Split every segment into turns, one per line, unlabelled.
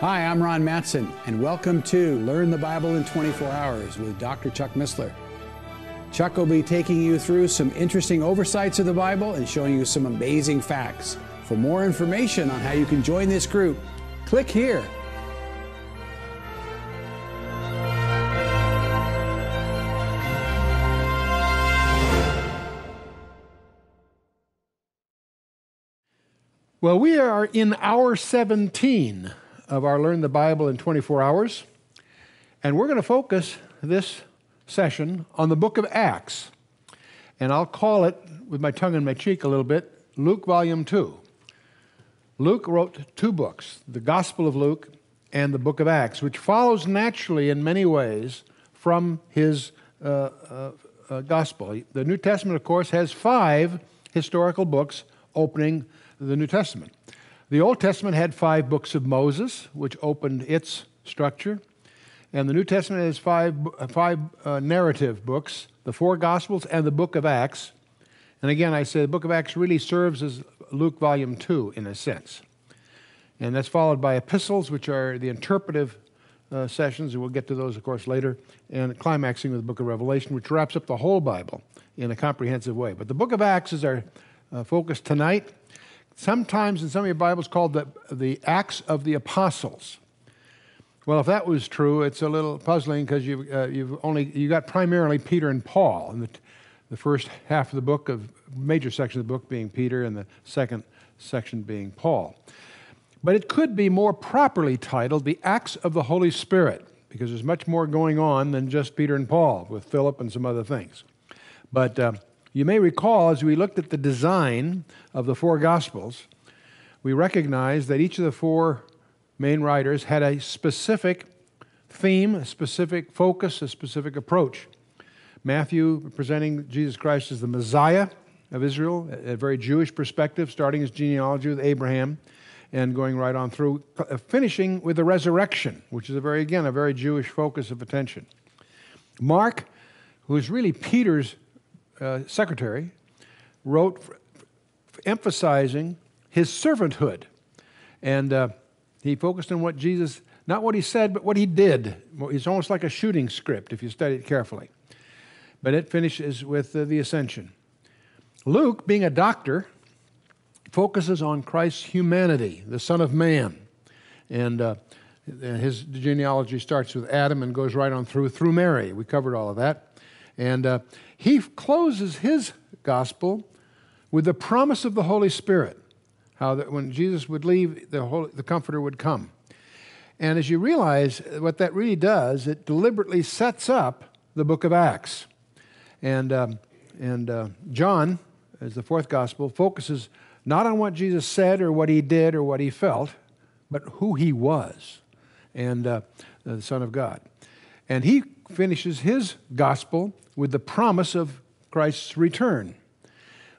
Hi, I'm Ron Matsen, and welcome to Learn the Bible in 24 Hours with Dr. Chuck Missler. Chuck will be taking you through some interesting oversights of the Bible and showing you some amazing facts. For more information on how you can join this group, click here.
Well, we are in hour 17 of our Learn the Bible in 24 Hours, and we're going to focus this session on the book of Acts. And I'll call it, with my tongue in my cheek a little bit, Luke Volume 2. Luke wrote two books, the Gospel of Luke and the book of Acts, which follows naturally in many ways from his uh, uh, uh, Gospel. The New Testament, of course, has five historical books opening the New Testament. The Old Testament had five books of Moses, which opened its structure. And the New Testament has five, five uh, narrative books the four Gospels and the book of Acts. And again, I say the book of Acts really serves as Luke volume 2 in a sense. And that's followed by epistles, which are the interpretive uh, sessions, and we'll get to those, of course, later, and climaxing with the book of Revelation, which wraps up the whole Bible in a comprehensive way. But the book of Acts is our uh, focus tonight sometimes in some of your Bibles called the, the Acts of the Apostles. Well, if that was true, it's a little puzzling because you've, uh, you've only you got primarily Peter and Paul in the, the first half of the book of major section of the book being Peter and the second section being Paul. But it could be more properly titled the Acts of the Holy Spirit because there's much more going on than just Peter and Paul with Philip and some other things. But uh, you may recall as we looked at the design of the four Gospels, we recognized that each of the four main writers had a specific theme, a specific focus, a specific approach. Matthew presenting Jesus Christ as the Messiah of Israel, a very Jewish perspective, starting his genealogy with Abraham and going right on through, uh, finishing with the resurrection, which is a very, again, a very Jewish focus of attention. Mark, who is really Peter's uh, secretary, wrote emphasizing his servanthood. And uh, he focused on what Jesus, not what he said, but what he did. It's almost like a shooting script if you study it carefully. But it finishes with uh, the ascension. Luke, being a doctor, focuses on Christ's humanity, the Son of Man. And uh, his genealogy starts with Adam and goes right on through through Mary. We covered all of that. And uh, he closes his gospel with the promise of the Holy Spirit, how that when Jesus would leave, the, Holy, the Comforter would come. And as you realize what that really does, it deliberately sets up the book of Acts. And, um, and uh, John, as the fourth gospel, focuses not on what Jesus said or what he did or what he felt, but who he was and uh, the Son of God. And he finishes his gospel with the promise of Christ's return,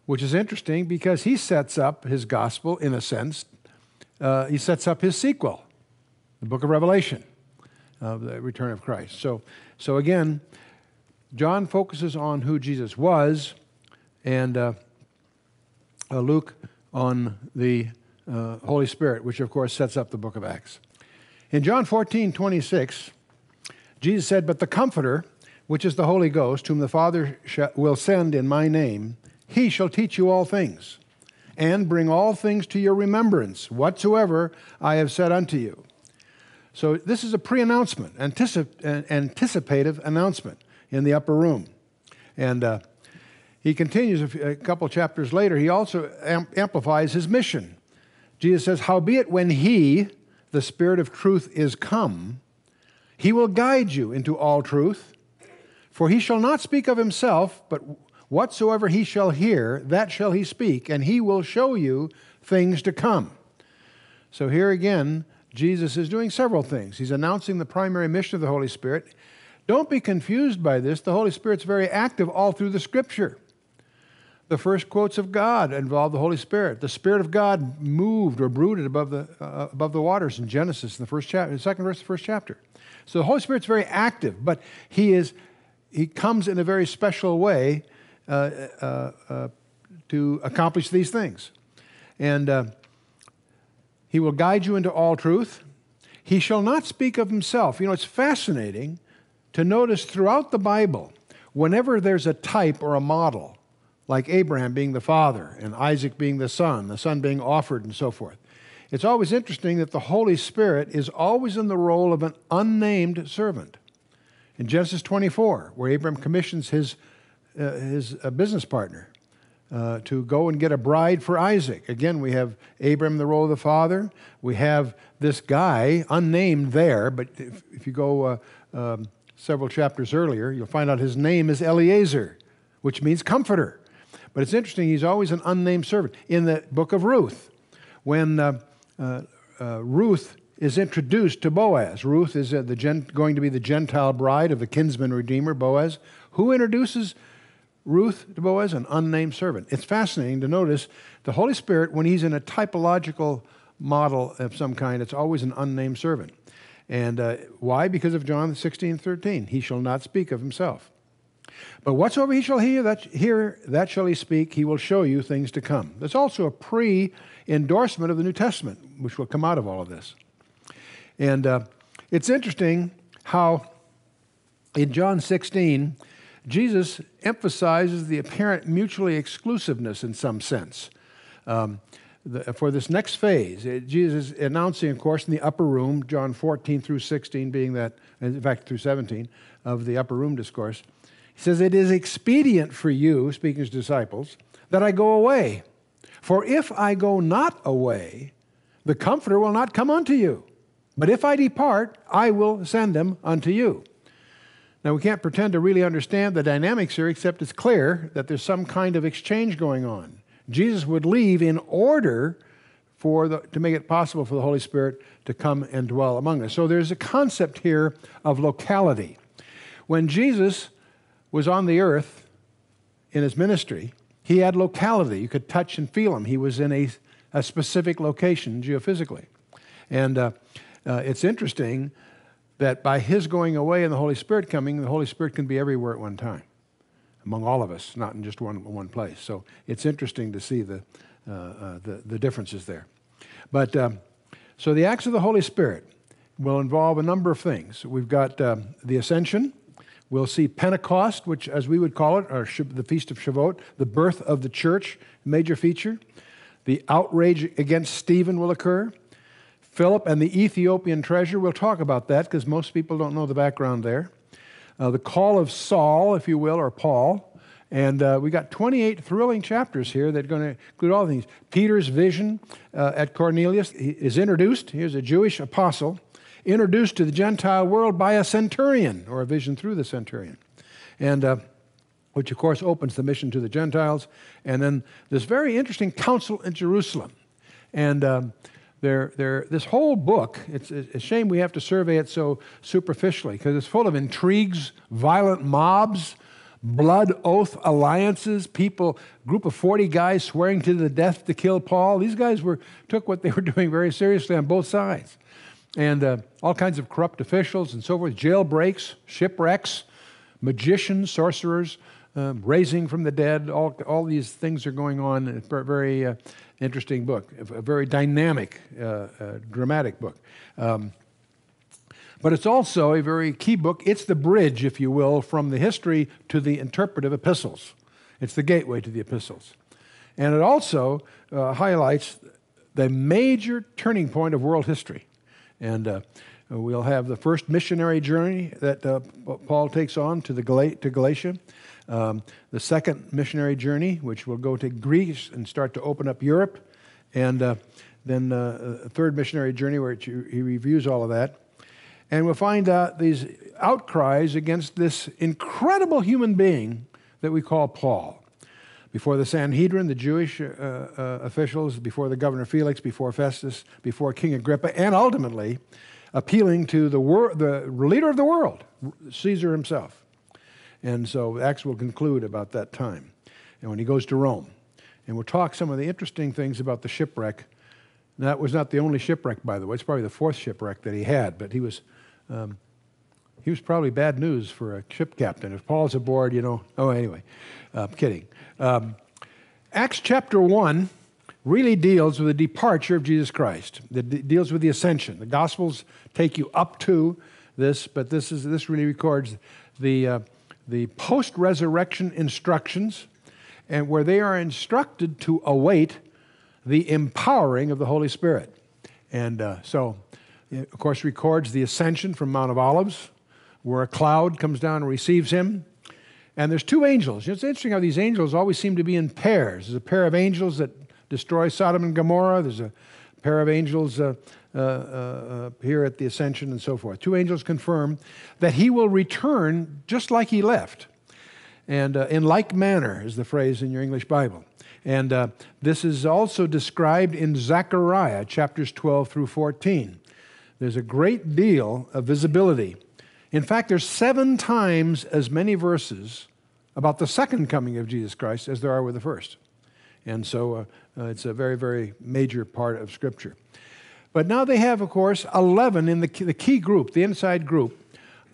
which is interesting because he sets up his gospel, in a sense, uh, he sets up his sequel, the book of Revelation, of the return of Christ. So, so again, John focuses on who Jesus was, and uh, uh, Luke on the uh, Holy Spirit, which of course sets up the book of Acts. In John 14, 26, Jesus said, But the Comforter, which is the Holy Ghost, whom the Father will send in my name, he shall teach you all things, and bring all things to your remembrance, whatsoever I have said unto you. So this is a pre announcement, anticip- anticipative announcement in the upper room. And uh, he continues a, couple chapters later, he also amplifies his mission. Jesus says, Howbeit, when he, the Spirit of truth, is come, he will guide you into all truth. For he shall not speak of himself, but whatsoever he shall hear, that shall he speak, and he will show you things to come. So here again, Jesus is doing several things. He's announcing the primary mission of the Holy Spirit. Don't be confused by this. The Holy Spirit's very active all through the Scripture. The first quotes of God involve the Holy Spirit. The Spirit of God moved or brooded above the, uh, above the waters in Genesis in the first chapter, the second verse of the first chapter. So the Holy Spirit's very active, but he is he comes in a very special way uh, uh, uh, to accomplish these things. And uh, he will guide you into all truth. He shall not speak of himself. You know, it's fascinating to notice throughout the Bible, whenever there's a type or a model, like Abraham being the father and Isaac being the son, the son being offered, and so forth, it's always interesting that the Holy Spirit is always in the role of an unnamed servant. In Genesis 24, where Abram commissions his, uh, his uh, business partner uh, to go and get a bride for Isaac. Again, we have Abram, the role of the father. We have this guy, unnamed there, but if, if you go uh, um, several chapters earlier, you'll find out his name is Eliezer, which means comforter. But it's interesting, he's always an unnamed servant. In the book of Ruth, when uh, uh, Ruth is introduced to Boaz. Ruth is uh, the gen- going to be the Gentile bride of the kinsman redeemer, Boaz. Who introduces Ruth to Boaz? An unnamed servant. It's fascinating to notice the Holy Spirit, when he's in a typological model of some kind, it's always an unnamed servant. And uh, why? Because of John 16, 13. He shall not speak of himself. But whatsoever he shall hear, that, hear, that shall he speak. He will show you things to come. There's also a pre endorsement of the New Testament, which will come out of all of this. And uh, it's interesting how in John 16, Jesus emphasizes the apparent mutually exclusiveness in some sense. Um, the, for this next phase, it, Jesus announcing, of course, in the upper room, John 14 through 16 being that, in fact, through 17 of the upper room discourse. He says, It is expedient for you, speaking as disciples, that I go away. For if I go not away, the Comforter will not come unto you. But if I depart, I will send them unto you. Now, we can't pretend to really understand the dynamics here, except it's clear that there's some kind of exchange going on. Jesus would leave in order for the, to make it possible for the Holy Spirit to come and dwell among us. So there's a concept here of locality. When Jesus was on the earth in his ministry, he had locality. You could touch and feel him. He was in a, a specific location geophysically. And uh, uh, it's interesting that by his going away and the Holy Spirit coming, the Holy Spirit can be everywhere at one time, among all of us, not in just one, one place. So it's interesting to see the, uh, uh, the, the, differences there. But um, so the acts of the Holy Spirit will involve a number of things. We've got um, the ascension. We'll see Pentecost, which, as we would call it, or the Feast of Shavuot, the birth of the church, major feature. The outrage against Stephen will occur. Philip and the Ethiopian treasure, we'll talk about that because most people don't know the background there. Uh, the call of Saul, if you will, or Paul. And uh, we got 28 thrilling chapters here that are going to include all things. Peter's vision uh, at Cornelius is introduced. Here's a Jewish apostle introduced to the Gentile world by a centurion, or a vision through the centurion. And uh, which, of course, opens the mission to the Gentiles. And then this very interesting council in Jerusalem. And um, they're, they're, this whole book, it's a shame we have to survey it so superficially because it's full of intrigues, violent mobs, blood oath alliances, people, group of 40 guys swearing to the death to kill Paul. These guys were, took what they were doing very seriously on both sides. And uh, all kinds of corrupt officials and so forth, jailbreaks, shipwrecks, magicians, sorcerers, um, raising from the dead. All, all these things are going on. It's very uh, interesting book, a very dynamic, uh, uh, dramatic book. Um, but it's also a very key book. It's the bridge, if you will, from the history to the interpretive epistles. It's the gateway to the epistles. And it also uh, highlights the major turning point of world history. And uh, we'll have the first missionary journey that uh, Paul takes on to, the Gal- to Galatia. Um, the second missionary journey, which will go to Greece and start to open up Europe, and uh, then uh, a third missionary journey where he reviews all of that. And we'll find out these outcries against this incredible human being that we call Paul. Before the Sanhedrin, the Jewish uh, uh, officials, before the governor Felix, before Festus, before King Agrippa, and ultimately appealing to the, wor- the leader of the world, Caesar himself. And so Acts will conclude about that time. And when he goes to Rome. And we'll talk some of the interesting things about the shipwreck. that was not the only shipwreck, by the way. It's probably the fourth shipwreck that he had, but he was, um, he was probably bad news for a ship captain. If Paul's aboard, you know. Oh, anyway, uh, I'm kidding. Um, Acts chapter 1 really deals with the departure of Jesus Christ. That deals with the ascension. The Gospels take you up to this, but this is this really records the uh, the post-resurrection instructions, and where they are instructed to await the empowering of the Holy Spirit. And uh, so, it, of course, records the ascension from Mount of Olives, where a cloud comes down and receives him. And there's two angels. It's interesting how these angels always seem to be in pairs. There's a pair of angels that destroy Sodom and Gomorrah. There's a pair of angels uh, uh, uh, here at the ascension and so forth. Two angels confirm that he will return just like he left. And uh, in like manner is the phrase in your English Bible. And uh, this is also described in Zechariah chapters 12 through 14. There's a great deal of visibility. In fact, there's seven times as many verses about the second coming of Jesus Christ as there are with the first. And so uh, uh, it's a very, very major part of Scripture. But now they have, of course, 11 in the key, the key group, the inside group,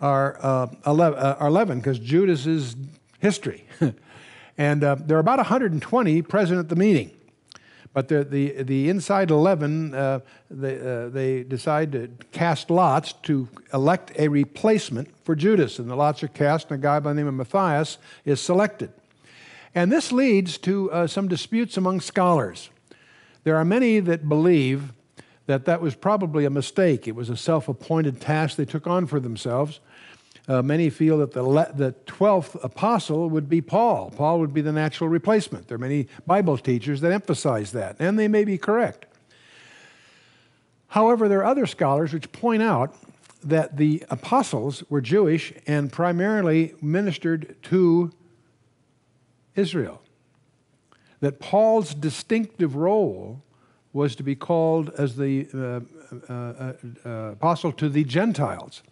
are uh, 11 because uh, Judas is history. and uh, there are about 120 present at the meeting. But the, the, the inside 11, uh, they, uh, they decide to cast lots to elect a replacement for Judas. And the lots are cast, and a guy by the name of Matthias is selected. And this leads to uh, some disputes among scholars. There are many that believe that that was probably a mistake. It was a self appointed task they took on for themselves. Uh, many feel that the, le- the 12th apostle would be Paul. Paul would be the natural replacement. There are many Bible teachers that emphasize that, and they may be correct. However, there are other scholars which point out that the apostles were Jewish and primarily ministered to Israel. That Paul's distinctive role was to be called as the uh, uh, uh, uh, apostle to the Gentiles.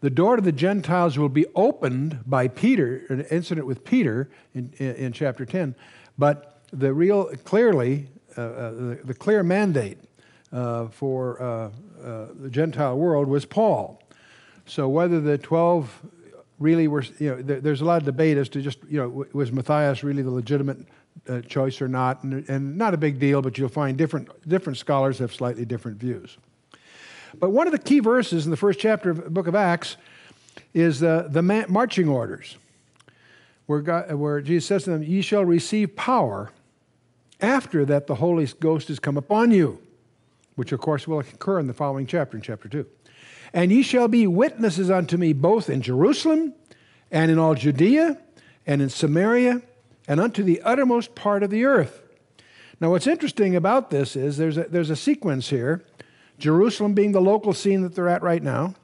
The door to the Gentiles will be opened by Peter, an incident with Peter in, in, chapter 10, but the real, clearly, uh, the, the, clear mandate for the Gentile world was Paul. So whether the 12 really were, you know, there, there's a lot of debate as to just, you know, was Matthias really the legitimate uh, choice or not? And, and, not a big deal, but you'll find different, different scholars have slightly different views. But one of the key verses in the first chapter of the book of Acts is the, the marching orders, where, God, where Jesus says to them, Ye shall receive power after that the Holy Ghost has come upon you, which of course will occur in the following chapter, in chapter 2. And ye shall be witnesses unto me both in Jerusalem and in all Judea and in Samaria and unto the uttermost part of the earth. Now, what's interesting about this is there's a, there's a sequence here Jerusalem being the local scene that they're at right now,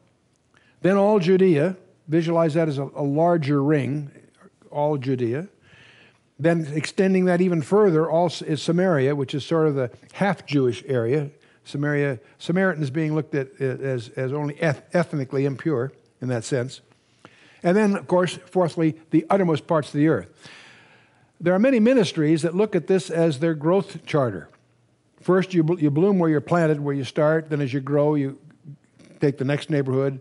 then all Judea, visualize that as a, a larger ring, all Judea. Then extending that even further, all is Samaria, which is sort of the half Jewish area, Samaria, Samaritans being looked at as, as only ethnically impure in that sense. And then, of course, fourthly, the uttermost parts of the earth. There are many ministries that look at this as their growth charter. First, you, you bloom where you're planted, where you start. Then, as you grow, you take the next neighborhood.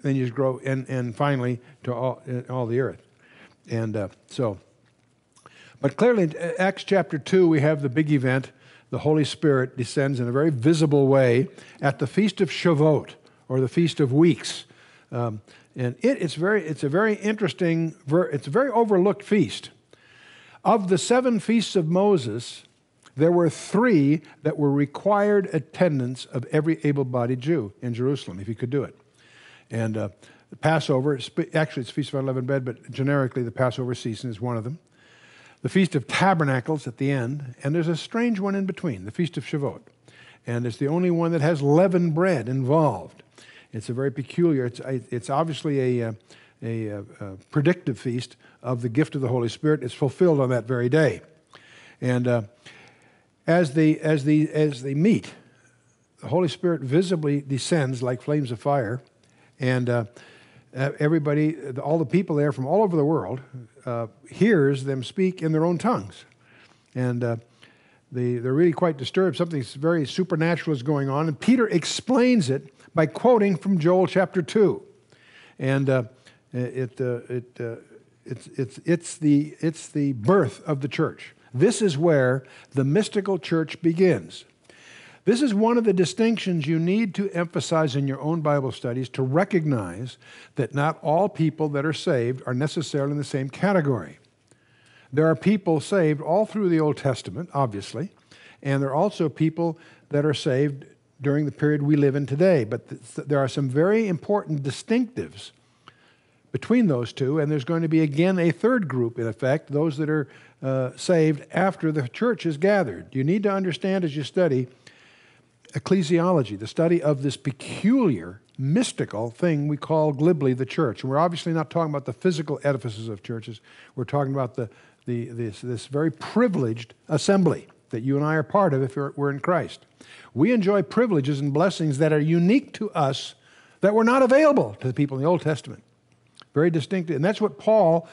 Then you grow, and, and finally, to all, all the earth. And uh, so, but clearly, in Acts chapter 2, we have the big event the Holy Spirit descends in a very visible way at the Feast of Shavuot, or the Feast of Weeks. Um, and it, it's, very, it's a very interesting, it's a very overlooked feast. Of the seven feasts of Moses, there were three that were required attendance of every able bodied Jew in Jerusalem, if he could do it. And uh, Passover, actually, it's Feast of Unleavened Bread, but generically, the Passover season is one of them the Feast of Tabernacles at the end, and there's a strange one in between, the Feast of Shavuot. And it's the only one that has leavened bread involved. It's a very peculiar, it's, it's obviously a, a, a, a predictive feast of the gift of the Holy Spirit. It's fulfilled on that very day. And uh, as, they, as, they, as they meet, the Holy Spirit visibly descends like flames of fire. And uh, everybody, all the people there from all over the world, uh, hears them speak in their own tongues. And uh, they, they're really quite disturbed. Something very supernatural is going on. And Peter explains it by quoting from Joel chapter 2. And uh, it, uh, it, uh, it's, it's, it's, the, it's the birth of the church. This is where the mystical church begins. This is one of the distinctions you need to emphasize in your own Bible studies to recognize that not all people that are saved are necessarily in the same category. There are people saved all through the Old Testament, obviously, and there are also people that are saved during the period we live in today. But th- there are some very important distinctives between those two, and there's going to be again a third group, in effect, those that are uh, saved after the church is gathered. You need to understand as you study ecclesiology, the study of this peculiar, mystical thing we call glibly the church. And we're obviously not talking about the physical edifices of churches, we're talking about the, the, this, this very privileged assembly that you and I are part of if we're in Christ. We enjoy privileges and blessings that are unique to us that were not available to the people in the Old Testament. Very distinctive. And that's what Paul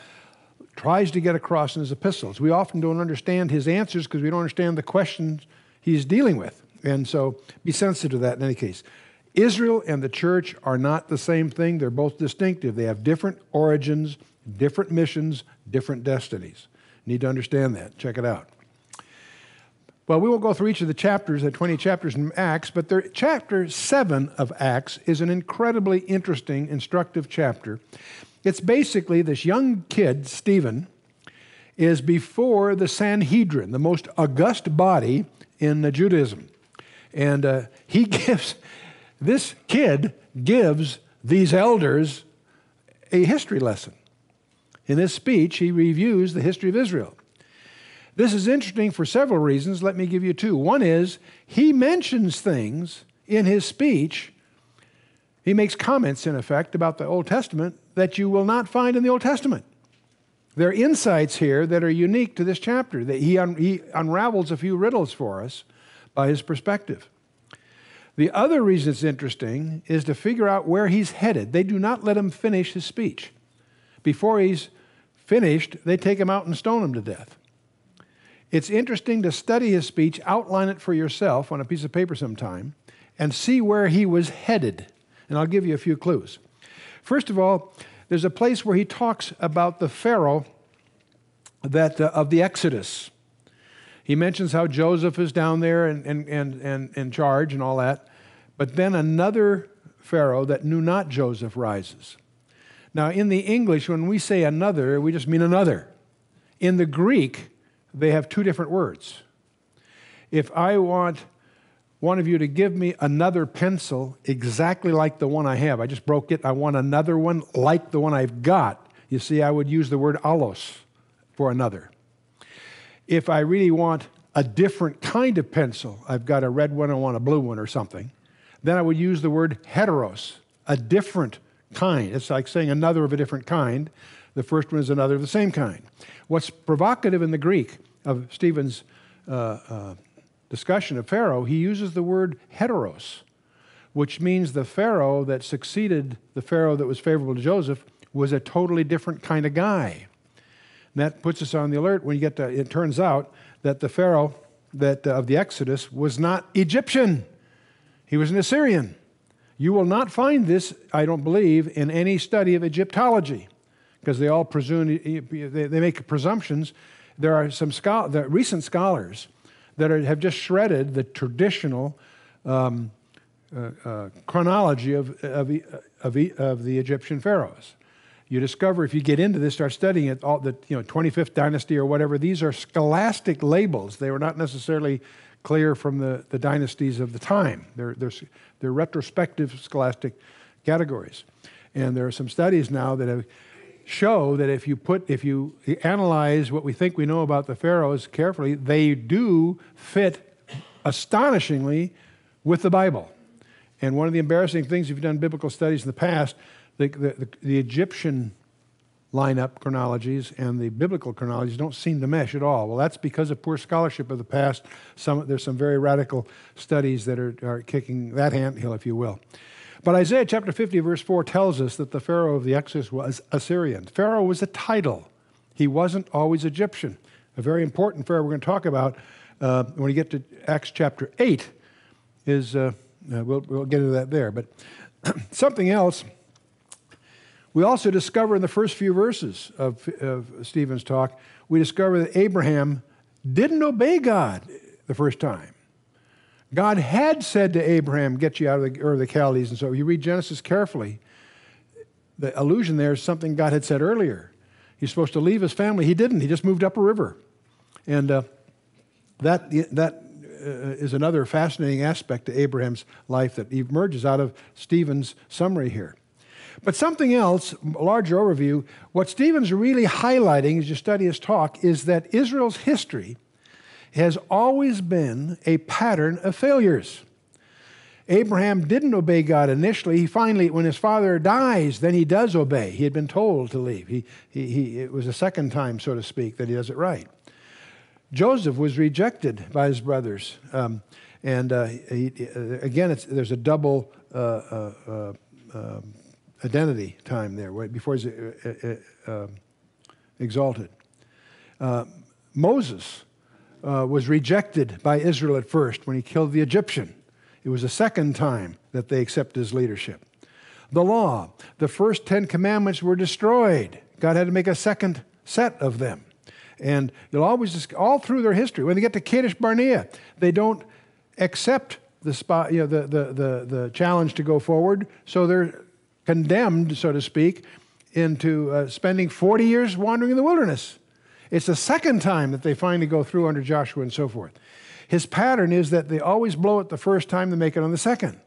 tries to get across in his epistles. We often don't understand his answers because we don't understand the questions he's dealing with. And so be sensitive to that in any case. Israel and the church are not the same thing, they're both distinctive. They have different origins, different missions, different destinies. Need to understand that. Check it out. Well, we won't go through each of the chapters, the 20 chapters in Acts, but there, chapter 7 of Acts is an incredibly interesting, instructive chapter. It's basically this young kid, Stephen, is before the Sanhedrin, the most august body in the Judaism. And uh, he gives, this kid gives these elders a history lesson. In this speech, he reviews the history of Israel. This is interesting for several reasons. Let me give you two. One is he mentions things in his speech, he makes comments, in effect, about the Old Testament that you will not find in the Old Testament. There are insights here that are unique to this chapter, that he, un- he unravels a few riddles for us by his perspective. The other reason it's interesting is to figure out where he's headed. They do not let him finish his speech. Before he's finished, they take him out and stone him to death. It's interesting to study his speech, outline it for yourself on a piece of paper sometime, and see where he was headed. And I'll give you a few clues. First of all, there's a place where he talks about the Pharaoh that, uh, of the Exodus. He mentions how Joseph is down there and, and, and, and in charge and all that. But then another Pharaoh that knew not Joseph rises. Now, in the English, when we say another, we just mean another. In the Greek, they have two different words. If I want one of you to give me another pencil exactly like the one I have, I just broke it, I want another one like the one I've got, you see, I would use the word allos for another. If I really want a different kind of pencil, I've got a red one, I want a blue one or something, then I would use the word heteros, a different kind. It's like saying another of a different kind. The first one is another of the same kind. What's provocative in the Greek of Stephen's uh, uh, discussion of Pharaoh, he uses the word heteros, which means the Pharaoh that succeeded the Pharaoh that was favorable to Joseph was a totally different kind of guy. And that puts us on the alert when you get to, it turns out that the Pharaoh that, uh, of the Exodus was not Egyptian, he was an Assyrian. You will not find this, I don't believe, in any study of Egyptology, because they all presume, they, make presumptions. There are some the recent scholars that are, have just shredded the traditional um, uh, uh, chronology of, of, of, of the Egyptian pharaohs you discover if you get into this, start studying it, all the you know 25th dynasty or whatever. These are scholastic labels. They were not necessarily clear from the, the dynasties of the time. They're, they're, they're retrospective scholastic categories, and there are some studies now that have show that if you put if you analyze what we think we know about the pharaohs carefully, they do fit astonishingly with the Bible. And one of the embarrassing things, if you've done biblical studies in the past, the, the, the Egyptian lineup chronologies and the biblical chronologies don't seem to mesh at all. Well, that's because of poor scholarship of the past. Some, there's some very radical studies that are, are kicking that anthill, if you will. But Isaiah chapter 50, verse 4 tells us that the Pharaoh of the Exodus was Assyrian. Pharaoh was a title, he wasn't always Egyptian. A very important Pharaoh we're going to talk about uh, when we get to Acts chapter 8 is, uh, uh, we'll, we'll get into that there. But something else we also discover in the first few verses of, of Stephen's talk, we discover that Abraham didn't obey God the first time. God had said to Abraham, Get you out of the of the Chaldees. And so you read Genesis carefully. The allusion there is something God had said earlier. He's supposed to leave his family. He didn't. He just moved up a river. And uh, that, that uh, is another fascinating aspect to Abraham's life that emerges out of Stephen's summary here. But something else, a larger overview, what Stephen's really highlighting as you study his talk is that Israel's history has always been a pattern of failures. Abraham didn't obey God initially. He finally, when his father dies, then he does obey. He had been told to leave. He, he, he, it was a second time, so to speak, that he does it right. Joseph was rejected by his brothers. Um, and uh, he, uh, again, there's a double uh, uh, uh identity time there right, before he's uh, um, exalted. Moses was rejected by Israel at first when he killed the Egyptian. It was the second time that they accepted his leadership. The law, the first Ten Commandments were destroyed. God had to make a second set of them. And you'll always, all through their history, when they get to Kadesh Barnea, they don't accept the, spot, you know, the, the, the, the challenge to go forward, so they're condemned, so to speak, into uh, spending 40 years wandering in the wilderness. It's the second time that they finally go through under Joshua and so forth. His pattern is that they always blow it the first time, they make it on the second.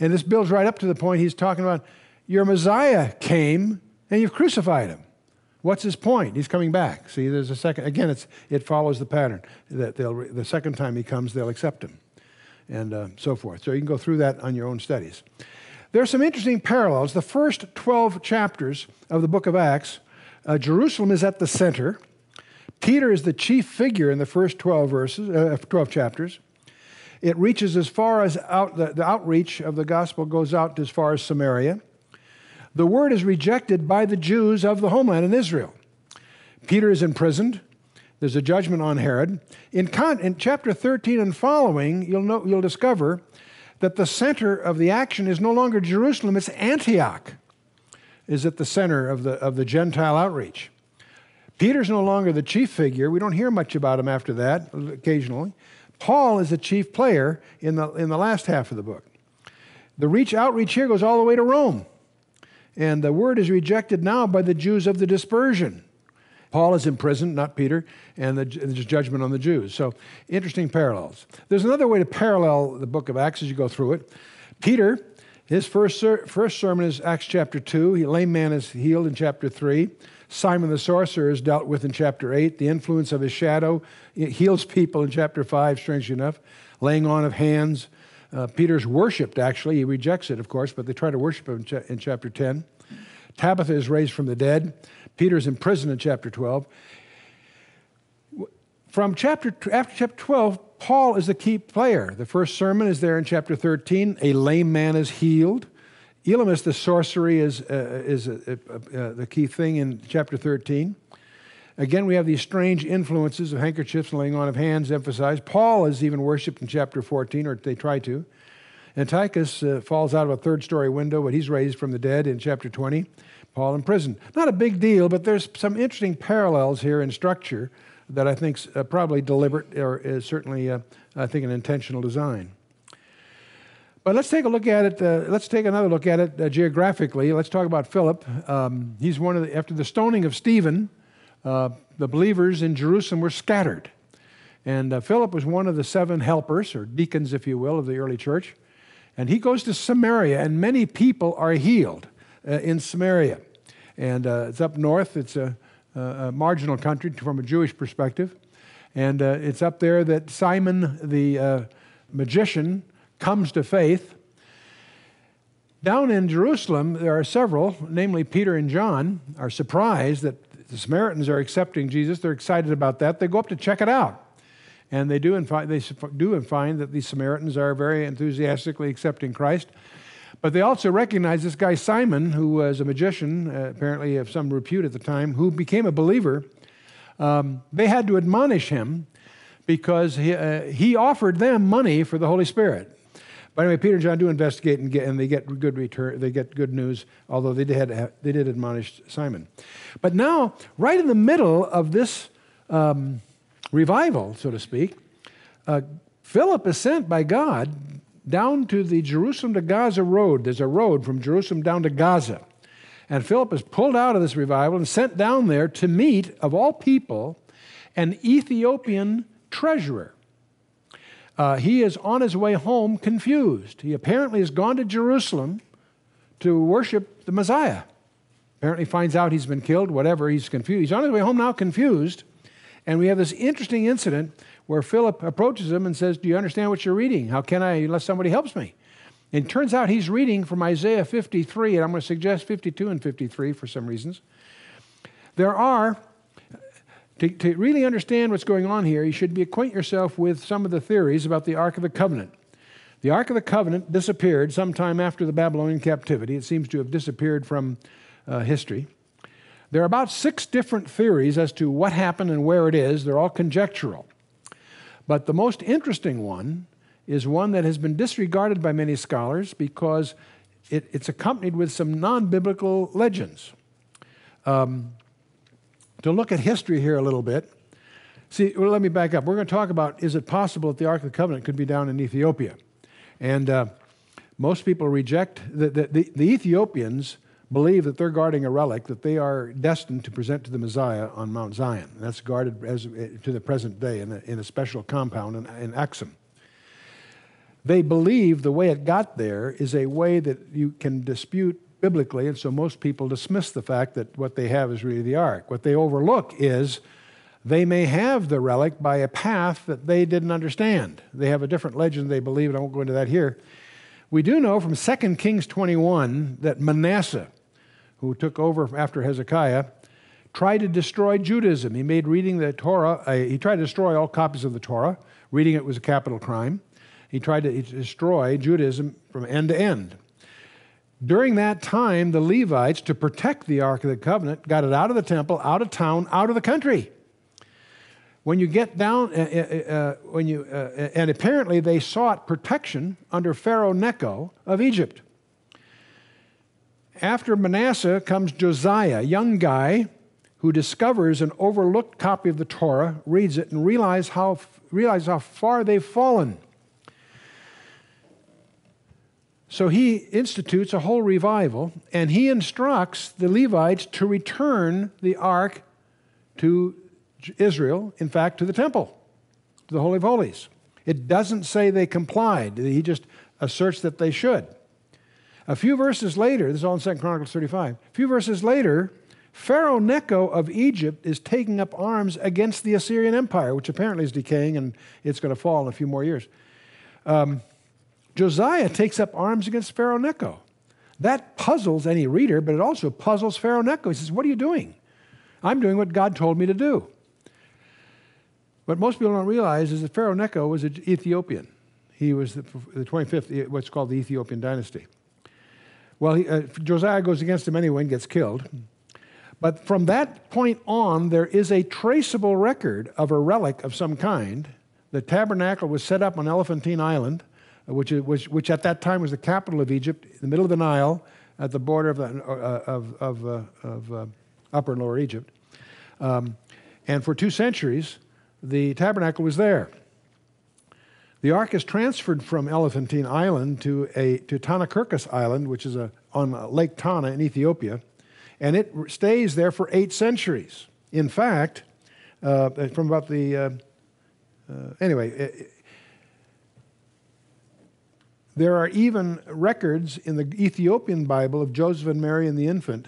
And this builds right up to the point he's talking about your Messiah came and you've crucified him. What's his point? He's coming back. See, there's a second. Again, it's, it follows the pattern that they'll, the second time he comes, they'll accept him, and uh, so forth. So you can go through that on your own studies. There are some interesting parallels. The first 12 chapters of the book of Acts, uh, Jerusalem is at the center. Peter is the chief figure in the first 12 verses, uh, 12 chapters. It reaches as far as out, the, the outreach of the gospel goes out as far as Samaria. The word is rejected by the Jews of the homeland in Israel. Peter is imprisoned. There's a judgment on Herod. In, con- in chapter 13 and following, you'll, know, you'll discover that the center of the action is no longer Jerusalem, it's Antioch, is at the center of the, of the Gentile outreach. Peter's no longer the chief figure. We don't hear much about him after that, occasionally. Paul is the chief player in the, in the last half of the book. The reach outreach here goes all the way to Rome. And the word is rejected now by the Jews of the dispersion. Paul is imprisoned, not Peter, and the, there's judgment on the Jews. So, interesting parallels. There's another way to parallel the book of Acts as you go through it. Peter, his first, ser- first sermon is Acts chapter 2. A lame man is healed in chapter 3. Simon the sorcerer is dealt with in chapter 8. The influence of his shadow heals people in chapter 5, strangely enough. Laying on of hands. Uh, Peter's worshipped, actually. He rejects it, of course, but they try to worship him in, in chapter 10. Tabitha is raised from the dead. Peter's in prison in chapter 12. From chapter, after chapter 12, Paul is the key player. The first sermon is there in chapter 13. A lame man is healed. Elymas, the sorcery, is, uh, is uh, uh, uh, the key thing in chapter 13. Again, we have these strange influences of handkerchiefs and laying on of hands emphasized. Paul is even worshipped in chapter 14, or they try to. Antiochus uh, falls out of a third story window, but he's raised from the dead in chapter 20. Paul in prison. Not a big deal, but there's some interesting parallels here in structure that I think uh, probably deliberate or is certainly, uh, I think, an intentional design. But let's take a look at it. Uh, let's take another look at it uh, geographically. Let's talk about Philip. Um, he's one of the, after the stoning of Stephen, uh, the believers in Jerusalem were scattered. And uh, Philip was one of the seven helpers, or deacons, if you will, of the early church. And he goes to Samaria, and many people are healed uh, in Samaria. And uh, it's up north, it's a, a, marginal country from a Jewish perspective. And it's up there that Simon the magician comes to faith. Down in Jerusalem, there are several, namely Peter and John, are surprised that the Samaritans are accepting Jesus. They're excited about that. They go up to check it out. And they do, and find, they do and find that these Samaritans are very enthusiastically accepting Christ. But they also recognize this guy Simon, who was a magician, uh, apparently of some repute at the time, who became a believer. Um, they had to admonish him because he, uh, he offered them money for the Holy Spirit. But anyway, Peter and John do investigate and, get, and they get good return. They get good news, although they did, they did admonish Simon. But now, right in the middle of this um, revival, so to speak, uh, Philip is sent by God down to the Jerusalem to Gaza road. There's a road from Jerusalem down to Gaza. And Philip is pulled out of this revival and sent down there to meet, of all people, an Ethiopian treasurer. Uh, he is on his way home confused. He apparently has gone to Jerusalem to worship the Messiah. Apparently finds out he's been killed, whatever, he's confused. He's on his way home now confused. And we have this interesting incident where Philip approaches him and says, Do you understand what you're reading? How can I, unless somebody helps me? And it turns out he's reading from Isaiah 53, and I'm going to suggest 52 and 53 for some reasons. There are, to, to really understand what's going on here, you should be acquaint yourself with some of the theories about the Ark of the Covenant. The Ark of the Covenant disappeared sometime after the Babylonian captivity. It seems to have disappeared from uh, history. There are about six different theories as to what happened and where it is. They're all conjectural. But the most interesting one is one that has been disregarded by many scholars because it, it's accompanied with some non biblical legends. Um, to look at history here a little bit, see, well, let me back up. We're going to talk about is it possible that the Ark of the Covenant could be down in Ethiopia? And uh, most people reject, the, the, the, the Ethiopians believe that they're guarding a relic that they are destined to present to the Messiah on Mount Zion. And That's guarded as, eh, to the present day in a, in a special compound in, in Axum. They believe the way it got there is a way that you can dispute biblically, and so most people dismiss the fact that what they have is really the ark. What they overlook is they may have the relic by a path that they didn't understand. They have a different legend they believe, and I won't go into that here. We do know from 2 Kings 21 that Manasseh, who took over after Hezekiah, tried to destroy Judaism. He made reading the Torah, uh, he tried to destroy all copies of the Torah. Reading it was a capital crime. He tried to destroy Judaism from end to end. During that time, the Levites, to protect the Ark of the Covenant, got it out of the temple, out of town, out of the country. When you get down, uh, uh, uh when you, uh, and apparently they sought protection under Pharaoh Necho of Egypt. After Manasseh comes Josiah, young guy who discovers an overlooked copy of the Torah, reads it, and realizes how, realizes how far they've fallen. So he institutes a whole revival, and he instructs the Levites to return the ark to Israel, in fact, to the temple, to the Holy of Holies. It doesn't say they complied, he just asserts that they should. A few verses later, this is all in 2 Chronicles 35, a few verses later, Pharaoh Necho of Egypt is taking up arms against the Assyrian Empire, which apparently is decaying and it's going to fall in a few more years. Um, Josiah takes up arms against Pharaoh Necho. That puzzles any reader, but it also puzzles Pharaoh Necho. He says, What are you doing? I'm doing what God told me to do. What most people don't realize is that Pharaoh Necho was an Ethiopian. He was the, the 25th, what's called the Ethiopian dynasty. Well, he, uh, Josiah goes against him anyway and gets killed. But from that point on, there is a traceable record of a relic of some kind. The tabernacle was set up on Elephantine Island, which, which, which at that time was the capital of Egypt, in the middle of the Nile, at the border of, uh, of, of, uh, of uh, Upper and Lower Egypt. Um, and for two centuries, the tabernacle was there. The ark is transferred from Elephantine Island to, a, to Tana Kirkos Island, which is a, on Lake Tana in Ethiopia, and it stays there for eight centuries. In fact, uh, from about the, uh, uh, anyway, there are even records in the Ethiopian Bible of Joseph and Mary and the infant,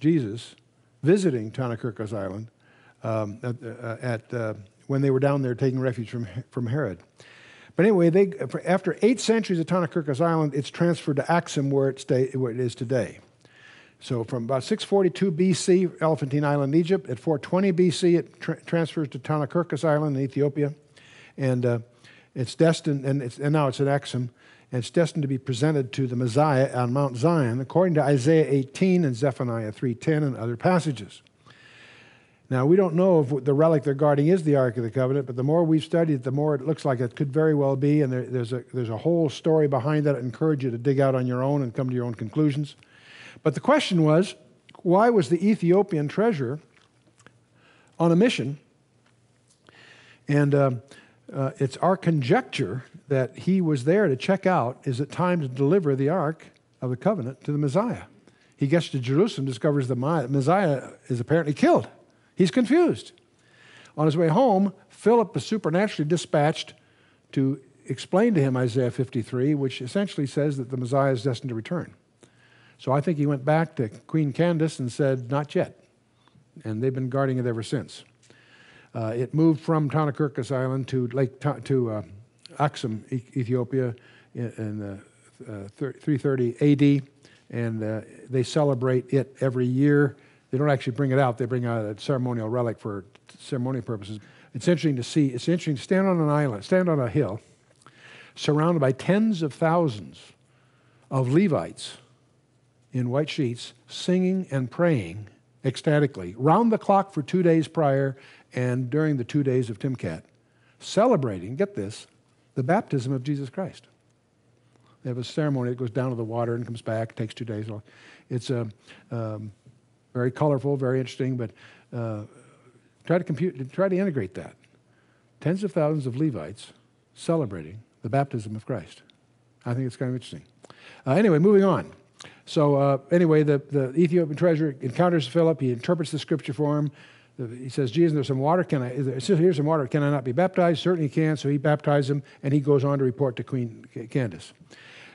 Jesus, visiting Tana Kirkos Island um, at, uh, at uh, when they were down there taking refuge from, from Herod. But anyway, they, after eight centuries of Tana Kirkos Island, it's transferred to Axum, where it, stay, where it is today. So from about 642 BC, Elephantine Island, Egypt. At 420 BC, it tra- transfers to Tana Kirkos Island in Ethiopia. And uh, it's destined, and, it's, and now it's at Axum, and it's destined to be presented to the Messiah on Mount Zion, according to Isaiah 18 and Zephaniah 3.10 and other passages. Now, we don't know if the relic they're guarding is the Ark of the Covenant, but the more we've studied it, the more it looks like it could very well be, and there, there's, a, there's a whole story behind that. I encourage you to dig out on your own and come to your own conclusions. But the question was why was the Ethiopian treasurer on a mission? And um, uh, it's our conjecture that he was there to check out is it time to deliver the Ark of the Covenant to the Messiah? He gets to Jerusalem, discovers the Messiah is apparently killed. He's confused. On his way home, Philip is supernaturally dispatched to explain to him Isaiah 53, which essentially says that the Messiah is destined to return. So I think he went back to Queen Candace and said, Not yet. And they've been guarding it ever since. Uh, it moved from Tana Kirkos Island to Lake to uh, Aksum, Ethiopia, in, in uh, 330 AD, and uh, they celebrate it every year. They don't actually bring it out; they bring out a ceremonial relic for ceremonial purposes. It's interesting to see. It's interesting to stand on an island, stand on a hill, surrounded by tens of thousands of Levites in white sheets, singing and praying ecstatically, round the clock for two days prior and during the two days of Timkat, celebrating, get this, the baptism of Jesus Christ. They have a ceremony that goes down to the water and comes back, takes two days. It's uh, um, very colorful, very interesting, but uh, try to compute, try to integrate that. Tens of thousands of Levites celebrating the baptism of Christ. I think it's kind of interesting. Uh, anyway, moving on. So uh, anyway, the, the Ethiopian treasurer encounters Philip. He interprets the scripture for him. He says, Jesus, there's some water. Can I, there, here's some water. Can I not be baptized? Certainly can. So he baptizes him, and he goes on to report to Queen Candace.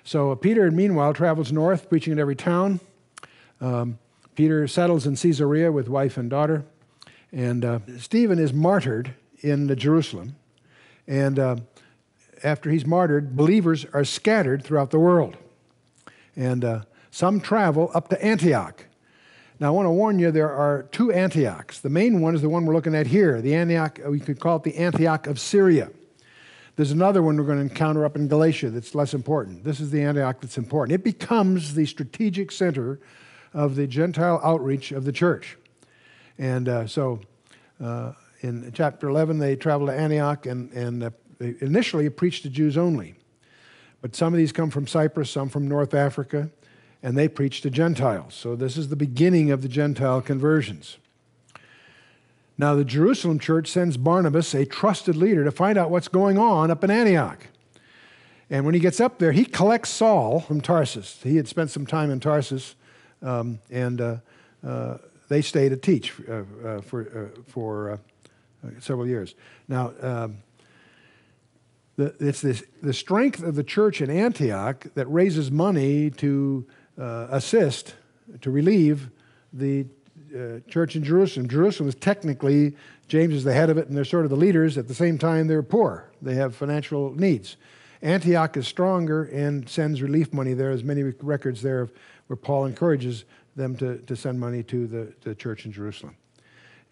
So uh, Peter, meanwhile, travels north, preaching in every town. Um, Peter settles in Caesarea with wife and daughter. And uh, Stephen is martyred in Jerusalem. And uh, after he's martyred, believers are scattered throughout the world. And uh, some travel up to Antioch. Now, I want to warn you there are two Antiochs. The main one is the one we're looking at here, the Antioch, we could call it the Antioch of Syria. There's another one we're going to encounter up in Galatia that's less important. This is the Antioch that's important. It becomes the strategic center of the Gentile outreach of the church. And uh, so uh, in chapter 11, they travel to Antioch and, and uh, initially preached to Jews only. But some of these come from Cyprus, some from North Africa and they preach to Gentiles. So this is the beginning of the Gentile conversions. Now, the Jerusalem church sends Barnabas, a trusted leader, to find out what's going on up in Antioch. And when he gets up there, he collects Saul from Tarsus. He had spent some time in Tarsus, um, and uh, uh, they stayed to teach uh, uh for, uh, for uh, several years. Now, um, the, it's this, the strength of the church in Antioch that raises money to uh, assist to relieve the uh, church in Jerusalem. Jerusalem is technically, James is the head of it, and they're sort of the leaders. At the same time, they're poor, they have financial needs. Antioch is stronger and sends relief money there. There's many records there of where Paul encourages them to, to send money to the, the church in Jerusalem.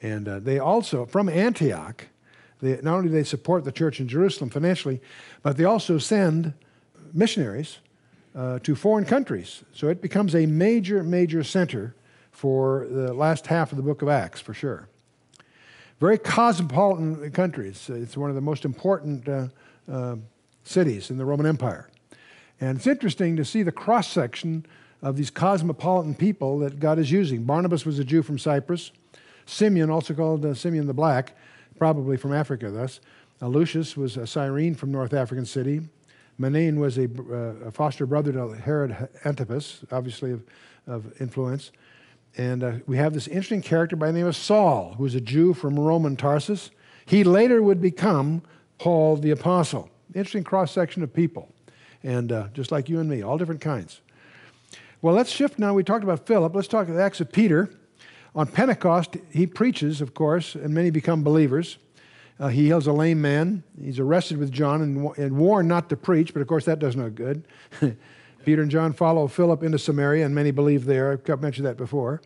And uh, they also, from Antioch, they, not only do they support the church in Jerusalem financially, but they also send missionaries uh, to foreign countries. So it becomes a major, major center for the last half of the book of Acts, for sure. Very cosmopolitan countries. It's one of the most important uh, uh, cities in the Roman Empire. And it's interesting to see the cross section of these cosmopolitan people that God is using. Barnabas was a Jew from Cyprus. Simeon, also called uh, Simeon the Black, probably from Africa thus. Lucius was a Cyrene from North African city. Manaen was a, uh, a, foster brother to Herod Antipas, obviously of, of influence. And uh, we have this interesting character by the name of Saul, who was a Jew from Roman Tarsus. He later would become Paul the Apostle. Interesting cross section of people. And uh, just like you and me, all different kinds. Well, let's shift now. We talked about Philip. Let's talk about the Acts of Peter. On Pentecost, he preaches, of course, and many become believers. Uh, he heals a lame man. He's arrested with John and, and warned not to preach, but of course that does no good. Peter and John follow Philip into Samaria, and many believe there. I've mentioned that before.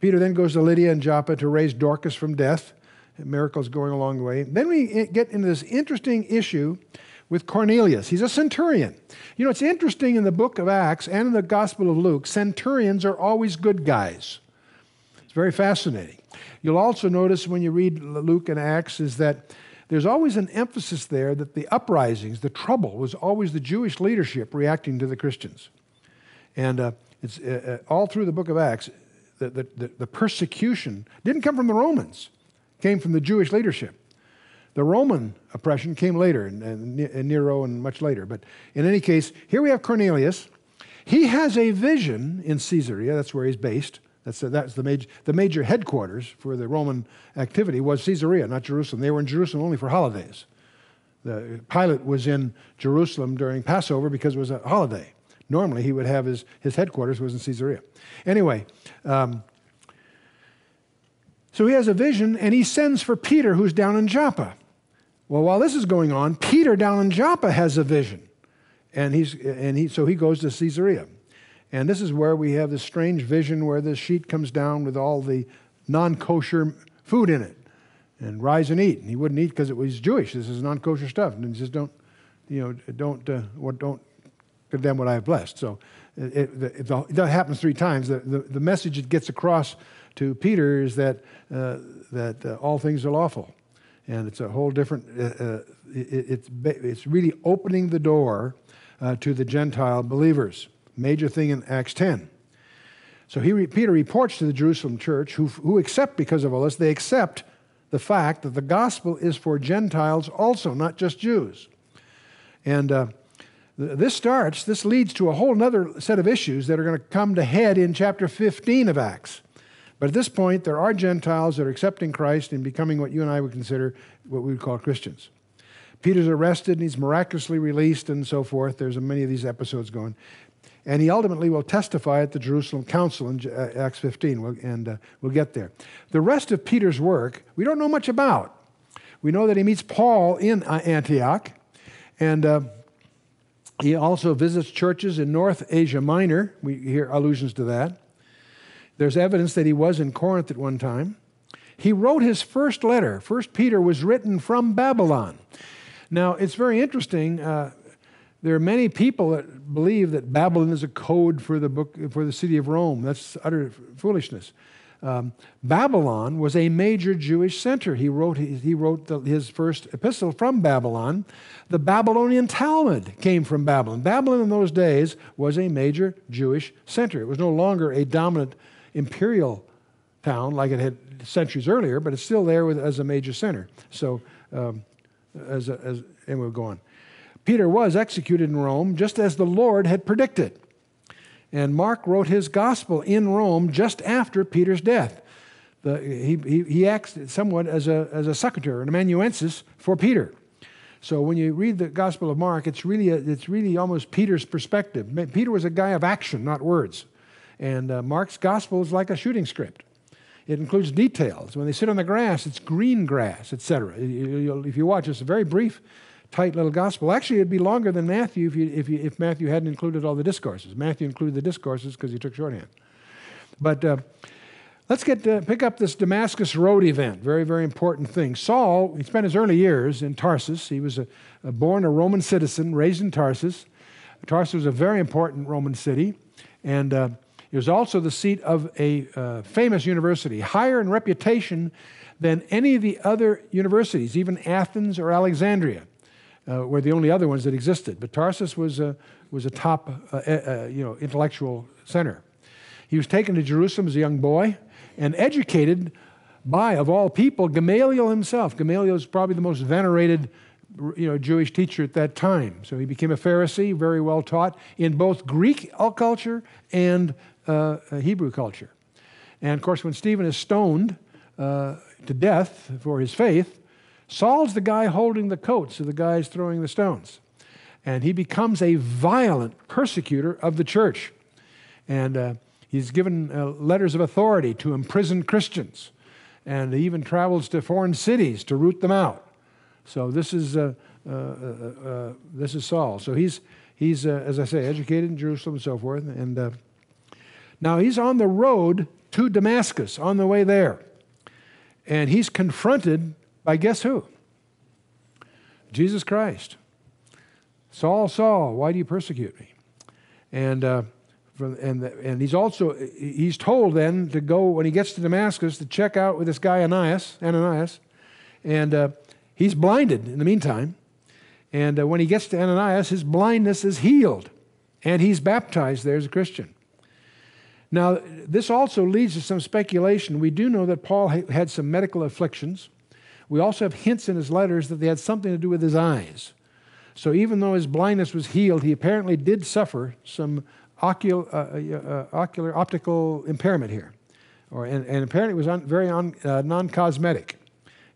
Peter then goes to Lydia and Joppa to raise Dorcas from death. Miracles going a long way. Then we get into this interesting issue with Cornelius. He's a centurion. You know, it's interesting in the book of Acts and in the Gospel of Luke, centurions are always good guys. It's very fascinating. You'll also notice when you read Luke and Acts is that there's always an emphasis there that the uprisings, the trouble, was always the Jewish leadership reacting to the Christians. And uh, it's uh, uh all through the book of Acts, the, the, the, persecution didn't come from the Romans, came from the Jewish leadership. The Roman oppression came later, and, and Nero and much later. But in any case, here we have Cornelius. He has a vision in Caesarea, that's where he's based. That's, that's the, major, the major headquarters for the Roman activity was Caesarea, not Jerusalem. They were in Jerusalem only for holidays. The Pilate was in Jerusalem during Passover because it was a holiday. Normally, he would have his, his headquarters was in Caesarea. Anyway, um, so he has a vision and he sends for Peter, who's down in Joppa. Well, while this is going on, Peter down in Joppa has a vision. And, he's, and he, so he goes to Caesarea. And this is where we have this strange vision where this sheet comes down with all the non kosher food in it. And rise and eat. And he wouldn't eat because it was Jewish. This is non kosher stuff. And he says, don't, you know, don't, uh, don't condemn what I have blessed. So it, it, it, that happens three times. The, the, the, message it gets across to Peter is that, uh, that uh, all things are lawful. And it's a whole different, uh, uh it's, it's really opening the door uh, to the Gentile believers. Major thing in Acts 10. So he, Peter reports to the Jerusalem church, who, who accept because of all this, they accept the fact that the gospel is for Gentiles also, not just Jews. And uh, this starts, this leads to a whole other set of issues that are going to come to head in chapter 15 of Acts. But at this point, there are Gentiles that are accepting Christ and becoming what you and I would consider what we would call Christians. Peter's arrested and he's miraculously released and so forth. There's many of these episodes going. And he ultimately will testify at the Jerusalem Council in uh, Acts 15, and uh, we'll get there. The rest of Peter's work, we don't know much about. We know that he meets Paul in uh, Antioch, and uh, he also visits churches in North Asia Minor. We hear allusions to that. There's evidence that he was in Corinth at one time. He wrote his first letter. First Peter was written from Babylon. Now, it's very interesting. Uh, there are many people that believe that Babylon is a code for the book for the city of Rome. That's utter foolishness. Um, Babylon was a major Jewish center. He wrote, he wrote the, his first epistle from Babylon. The Babylonian Talmud came from Babylon. Babylon in those days was a major Jewish center. It was no longer a dominant imperial town like it had centuries earlier, but it's still there with, as a major center. So, um, as, a, as, and we'll go on. Peter was executed in Rome just as the Lord had predicted. And Mark wrote his gospel in Rome just after Peter's death. The, he, he, he acts somewhat as a, as a secretary, an amanuensis for Peter. So when you read the Gospel of Mark, it's really, a, it's really almost Peter's perspective. Peter was a guy of action, not words. And uh, Mark's gospel is like a shooting script. It includes details. When they sit on the grass, it's green grass, etc. If you watch, it's a very brief, tight little gospel. Actually, it'd be longer than Matthew if, you, if, you, if Matthew hadn't included all the discourses. Matthew included the discourses because he took shorthand. But uh, let's get to pick up this Damascus Road event. Very, very important thing. Saul, he spent his early years in Tarsus. He was a, a born a Roman citizen, raised in Tarsus. Tarsus was a very important Roman city. And uh, it was also the seat of a uh, famous university, higher in reputation than any of the other universities, even Athens or Alexandria. Uh, were the only other ones that existed. But Tarsus was a, was a top uh, uh, you know, intellectual center. He was taken to Jerusalem as a young boy and educated by, of all people, Gamaliel himself. Gamaliel is probably the most venerated you know, Jewish teacher at that time. So he became a Pharisee, very well taught in both Greek culture and uh, Hebrew culture. And of course, when Stephen is stoned uh, to death for his faith, Saul's the guy holding the coats of the guys throwing the stones. And he becomes a violent persecutor of the church. And uh, he's given uh, letters of authority to imprison Christians. And he even travels to foreign cities to root them out. So this is, uh, uh, uh this is Saul. So he's, he's as I say, educated in Jerusalem and so forth. And now he's on the road to Damascus, on the way there. And he's confronted by guess who? Jesus Christ. Saul, Saul, why do you persecute me? And, uh, and, and he's also, he's told then to go, when he gets to Damascus, to check out with this guy Ananias, Ananias. And uh, he's blinded in the meantime. And uh, when he gets to Ananias, his blindness is healed. And he's baptized there as a Christian. Now, this also leads to some speculation. We do know that Paul had some medical afflictions. We also have hints in his letters that they had something to do with his eyes. So even though his blindness was healed, he apparently did suffer some ocular, uh, uh, uh, ocular optical impairment here. Or, and, and apparently it was very uh, non-cosmetic.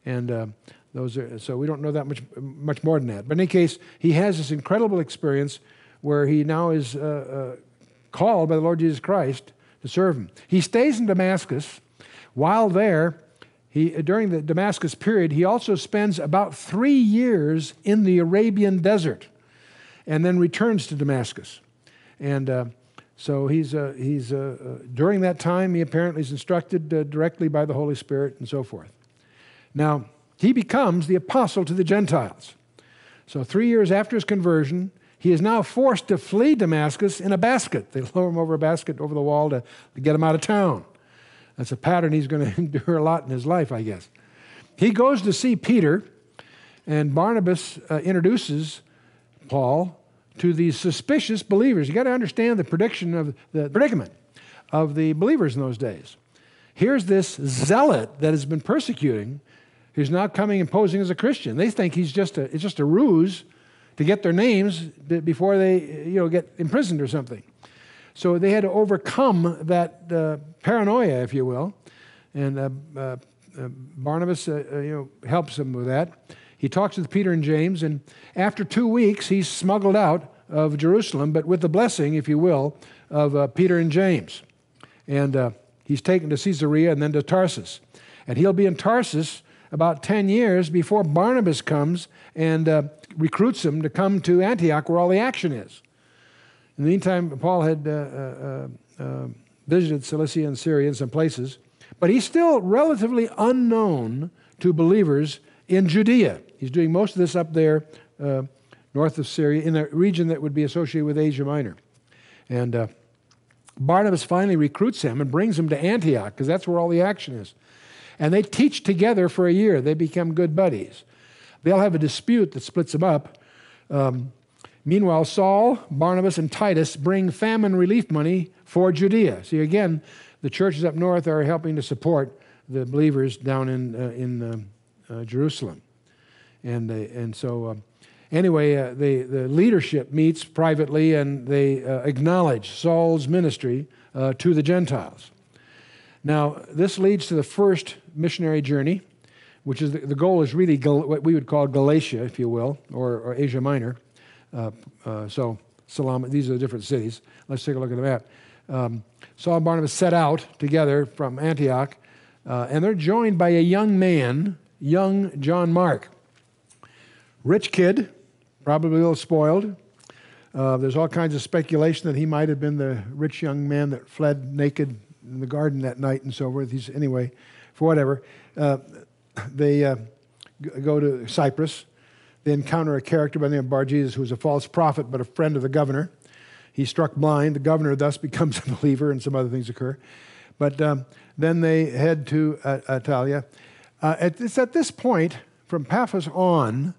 And uh, those are, so we don't know that much, much more than that. But in any case, he has this incredible experience where he now is uh, called by the Lord Jesus Christ to serve him. He stays in Damascus. While there, he, during the Damascus period, he also spends about three years in the Arabian desert and then returns to Damascus. And uh, so he's, uh, he's uh, uh during that time, he apparently is instructed uh, directly by the Holy Spirit and so forth. Now, he becomes the apostle to the Gentiles. So, three years after his conversion, he is now forced to flee Damascus in a basket. They lower him over a basket over the wall to, to get him out of town. That's a pattern he's going to endure a lot in his life, I guess. He goes to see Peter, and Barnabas uh, introduces Paul to these suspicious believers. You got to understand the prediction of the predicament of the believers in those days. Here's this zealot that has been persecuting, who's now coming and posing as a Christian. They think he's just a, it's just a ruse to get their names before they you know, get imprisoned or something. So they had to overcome that uh, paranoia, if you will. And uh, uh, uh Barnabas uh, you know, helps them with that. He talks with Peter and James, and after two weeks, he's smuggled out of Jerusalem, but with the blessing, if you will, of Peter and James. And he's taken to Caesarea and then to Tarsus. And he'll be in Tarsus about 10 years before Barnabas comes and uh, recruits him to come to Antioch where all the action is. In the meantime, Paul had uh, uh, uh, visited Cilicia and Syria in some places, but he's still relatively unknown to believers in Judea. He's doing most of this up there uh, north of Syria in a region that would be associated with Asia Minor. And uh, Barnabas finally recruits him and brings him to Antioch because that's where all the action is. And they teach together for a year. They become good buddies. They'll have a dispute that splits them up. Um, meanwhile, Saul, Barnabas, and Titus bring famine relief money for Judea. See, again, the churches up north are helping to support the believers down in, uh, in uh, uh, Jerusalem. And, and so, uh, anyway, uh, the, the leadership meets privately and they uh, acknowledge Saul's ministry to the Gentiles. Now, this leads to the first missionary journey which is the, the goal is really Gal, what we would call Galatia, if you will, or, or Asia Minor. Uh, uh, so Salam, these are the different cities. Let's take a look at the map. Um, Saul and Barnabas set out together from Antioch, uh, and they're joined by a young man, young John Mark. Rich kid, probably a little spoiled. Uh, there's all kinds of speculation that he might have been the rich young man that fled naked in the garden that night and so forth. He's, anyway, for whatever. Uh, they uh, go to Cyprus. They encounter a character by the name of Bar Jesus who is a false prophet but a friend of the governor. He's struck blind. The governor thus becomes a believer, and some other things occur. But um, then they head to uh, Attalia. Uh, it's at this point, from Paphos on,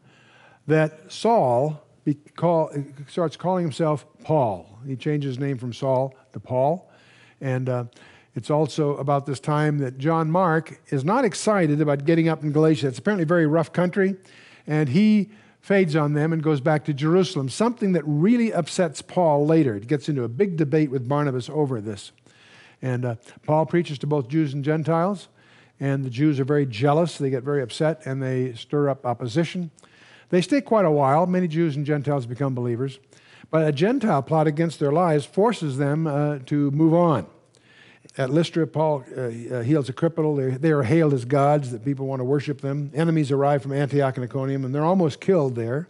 that Saul call, starts calling himself Paul. He changes his name from Saul to Paul. And uh, it's also about this time that John Mark is not excited about getting up in Galatia. It's apparently very rough country, and he fades on them and goes back to Jerusalem, something that really upsets Paul later. It gets into a big debate with Barnabas over this. And uh, Paul preaches to both Jews and Gentiles, and the Jews are very jealous. They get very upset and they stir up opposition. They stay quite a while. Many Jews and Gentiles become believers. But a Gentile plot against their lives forces them uh, to move on. At Lystra, Paul uh, uh, heals a cripple. They, they are hailed as gods, that people want to worship them. Enemies arrive from Antioch and Iconium, and they're almost killed there.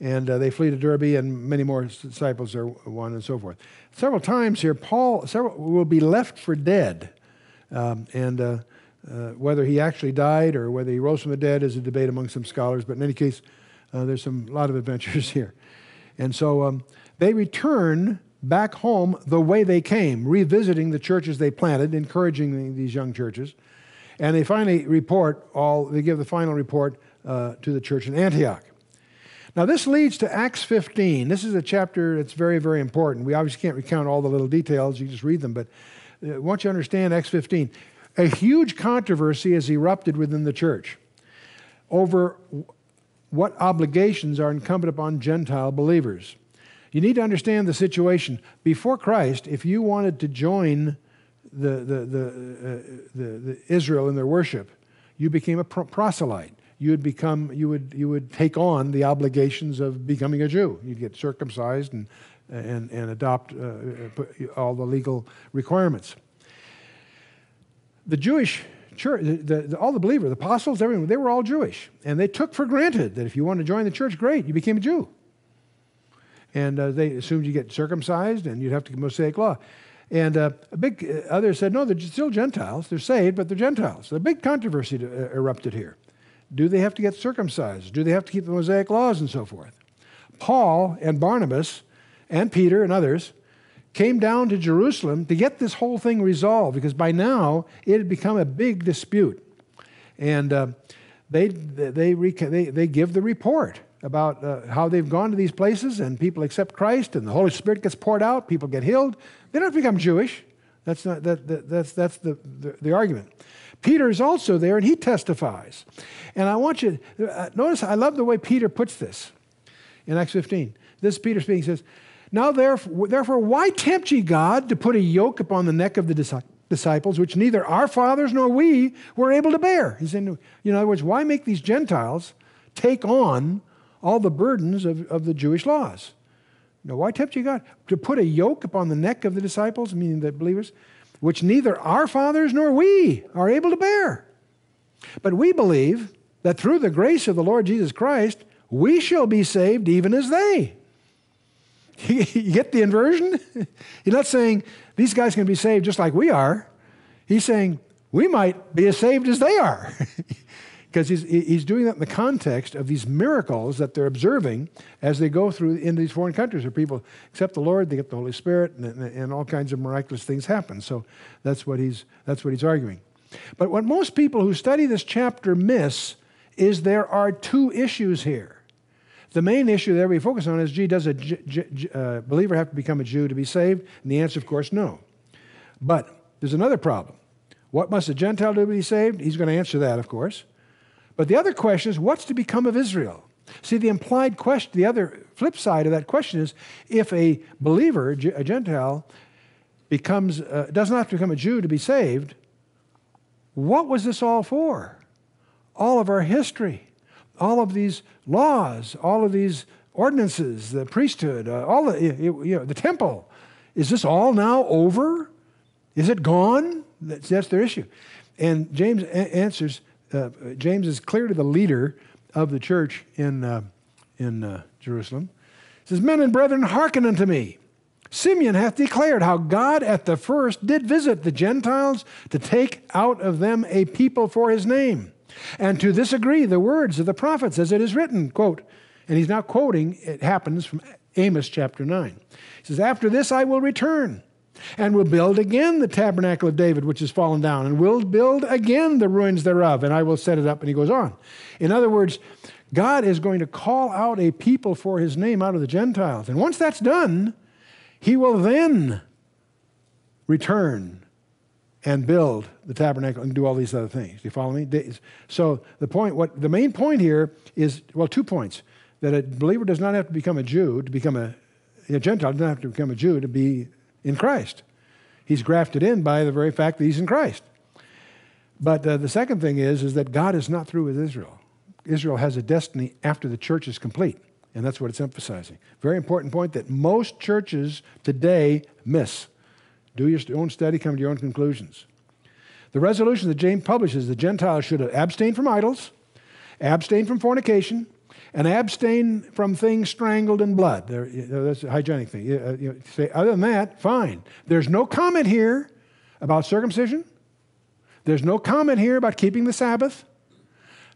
And uh, they flee to Derbe, and many more disciples are won, and so forth. Several times here, Paul several, will be left for dead. Um, and uh, uh, whether he actually died or whether he rose from the dead is a debate among some scholars. But in any case, uh, there's some lot of adventures here. And so um, they return back home the way they came, revisiting the churches they planted, encouraging these young churches. And they finally report all, they give the final report uh, to the church in Antioch. Now, this leads to Acts 15. This is a chapter that's very, very important. We obviously can't recount all the little details, you just read them, but uh, once you understand Acts 15, a huge controversy has erupted within the church. over what obligations are incumbent upon Gentile believers. You need to understand the situation. Before Christ, if you wanted to join the, the, the, uh, the, the Israel in their worship, you became a proselyte. You would become, you would, you would take on the obligations of becoming a Jew. You'd get circumcised and, and, and adopt uh, uh all the legal requirements. The Jewish church, the, the, all the believers, the apostles, everyone, they were all Jewish. And they took for granted that if you wanted to join the church, great, you became a Jew. And uh, they assumed you get circumcised and you'd have to keep Mosaic law. And uh, a big uh, others said, no, they're still Gentiles. They're saved, but they're Gentiles. So a big controversy uh, erupted here. Do they have to get circumcised? Do they have to keep the Mosaic laws and so forth? Paul and Barnabas and Peter and others came down to Jerusalem to get this whole thing resolved because by now it had become a big dispute. And uh, they, they, they, they give the report about uh, how they've gone to these places and people accept Christ and the Holy Spirit gets poured out, people get healed. They don't become Jewish. That's, not, that, that that's, that's the, the, the, argument. Peter is also there and he testifies. And I want you uh, notice, I love the way Peter puts this in Acts 15. This Peter speaking says, now, therefore, therefore, why tempt ye God to put a yoke upon the neck of the disciples, which neither our fathers nor we were able to bear? He's in, in other words, why make these Gentiles take on all the burdens of, of the Jewish laws? Now, why tempt you God to put a yoke upon the neck of the disciples, meaning the believers, which neither our fathers nor we are able to bear? But we believe that through the grace of the Lord Jesus Christ, we shall be saved even as they. You get the inversion? He's not saying these guys can be saved just like we are. He's saying we might be as saved as they are. because he's, he's doing that in the context of these miracles that they're observing as they go through in these foreign countries where people accept the Lord, they get the Holy Spirit, and, and all kinds of miraculous things happen. So that's what he's, that's what he's arguing. But what most people who study this chapter miss is there are two issues here. The main issue that we focus on is, gee, does a uh, believer have to become a Jew to be saved? And the answer, of course, no. But there's another problem. What must a Gentile do to be saved? He's going to answer that, of course. But the other question is, what's to become of Israel? See, the implied question, the other flip side of that question is, if a believer, a Gentile, becomes, uh, does not have to become a Jew to be saved, what was this all for? All of our history all of these laws, all of these ordinances, the priesthood, uh, all the, you know, the temple. Is this all now over? Is it gone? That's, that's their issue. And James a- answers, uh, James is clearly the leader of the church in, uh, in uh, Jerusalem. He says, Men and brethren, hearken unto me. Simeon hath declared how God at the first did visit the Gentiles to take out of them a people for his name. And to this agree the words of the prophets as it is written, quote, and he's now quoting, it happens from Amos chapter 9. He says, After this I will return and will build again the tabernacle of David, which is fallen down, and will build again the ruins thereof, and I will set it up. And he goes on. In other words, God is going to call out a people for his name out of the Gentiles. And once that's done, he will then return and build the tabernacle and do all these other things. Do you follow me? So the point, what the main point here is, well, two points. That a believer does not have to become a Jew to become a, a Gentile does not have to become a Jew to be in Christ. He's grafted in by the very fact that he's in Christ. But uh, the second thing is, is that God is not through with Israel. Israel has a destiny after the church is complete. And that's what it's emphasizing. Very important point that most churches today miss. Do your own study, come to your own conclusions. The resolution that James publishes the Gentiles should abstain from idols, abstain from fornication, and abstain from things strangled in blood. There, that's a hygienic thing. Uh, you, you say, other than that, fine. There's no comment here about circumcision. There's no comment here about keeping the Sabbath.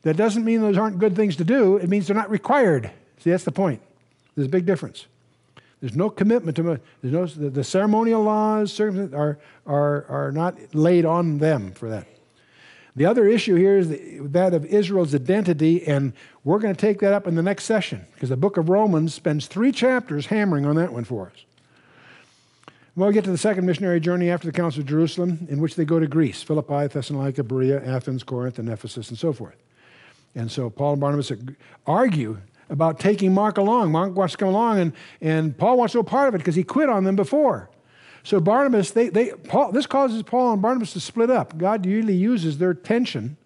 That doesn't mean those aren't good things to do. It means they're not required. See, that's the point. There's a big difference. There's no commitment to there's no the, the ceremonial laws are, are, are not laid on them for that. The other issue here is that of Israel's identity, and we're going to take that up in the next session because the book of Romans spends three chapters hammering on that one for us. Well, we get to the second missionary journey after the Council of Jerusalem, in which they go to Greece Philippi, Thessalonica, Berea, Athens, Corinth, and Ephesus, and so forth. And so Paul and Barnabas argue about taking Mark along. Mark wants to come along, and, and Paul wants no part of it because he quit on them before. So Barnabas, they, they, Paul, this causes Paul and Barnabas to split up. God usually uses their tension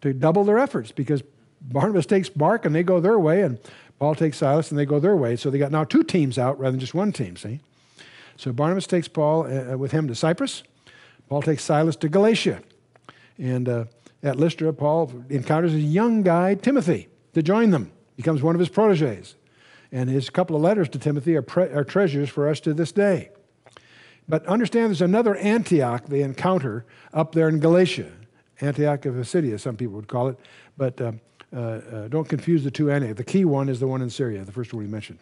to double their efforts because Barnabas takes Mark and they go their way, and Paul takes Silas and they go their way. So they got now two teams out rather than just one team, see? So Barnabas takes Paul uh, uh with him to Cyprus. Paul takes Silas to Galatia. And uh, at Lystra, Paul encounters a young guy, Timothy, to join them. Becomes one of his proteges. And his couple of letters to Timothy are, pre- are treasures for us to this day. But understand there's another Antioch they encounter up there in Galatia. Antioch of Pisidia, some people would call it. But uh, uh, uh, don't confuse the two Antioch. The key one is the one in Syria, the first one we mentioned.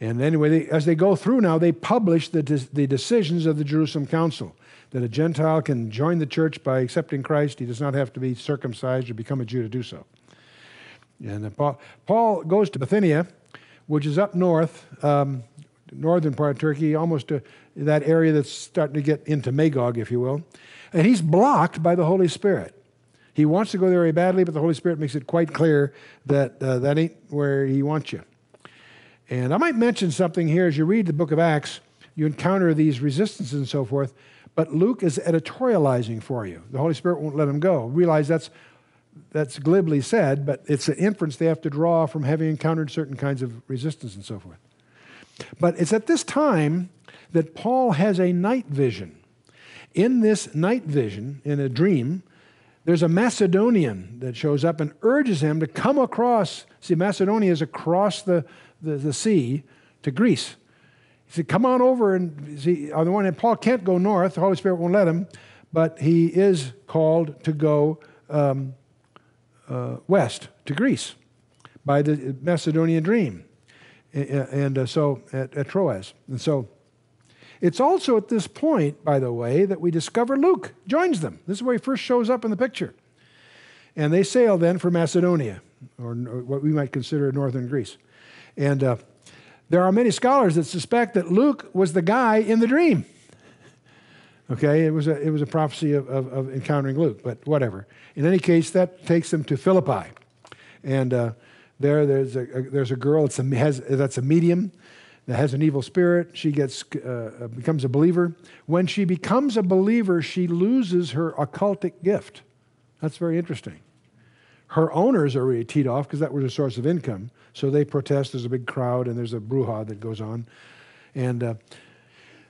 And anyway, they, as they go through now, they publish the, the decisions of the Jerusalem Council that a Gentile can join the church by accepting Christ. He does not have to be circumcised or become a Jew to do so. And Paul, Paul goes to Bithynia, which is up north, um, northern part of Turkey, almost to that area that's starting to get into Magog, if you will. And he's blocked by the Holy Spirit. He wants to go there very badly, but the Holy Spirit makes it quite clear that uh, that ain't where he wants you. And I might mention something here as you read the book of Acts, you encounter these resistances and so forth, but Luke is editorializing for you. The Holy Spirit won't let him go. Realize that's that's glibly said, but it's an inference they have to draw from having encountered certain kinds of resistance and so forth. But it's at this time that Paul has a night vision. In this night vision, in a dream, there's a Macedonian that shows up and urges him to come across. See, Macedonia is across the, the, the sea to Greece. He said, Come on over and see. On the one hand, Paul can't go north, the Holy Spirit won't let him, but he is called to go um, uh, west to Greece by the Macedonian dream. And uh, so at, at Troas. And so it's also at this point, by the way, that we discover Luke joins them. This is where he first shows up in the picture. And they sail then for Macedonia, or what we might consider northern Greece. And uh, there are many scholars that suspect that Luke was the guy in the dream. Okay, it was a, it was a prophecy of, of, of encountering Luke, but whatever. In any case, that takes them to Philippi. And uh, there, there's a, a, there's a girl that's a, has, that's a medium that has an evil spirit. She gets, uh, uh, becomes a believer. When she becomes a believer, she loses her occultic gift. That's very interesting. Her owners are really teed off because that was a source of income. So they protest. There's a big crowd and there's a brouhaha that goes on. And uh,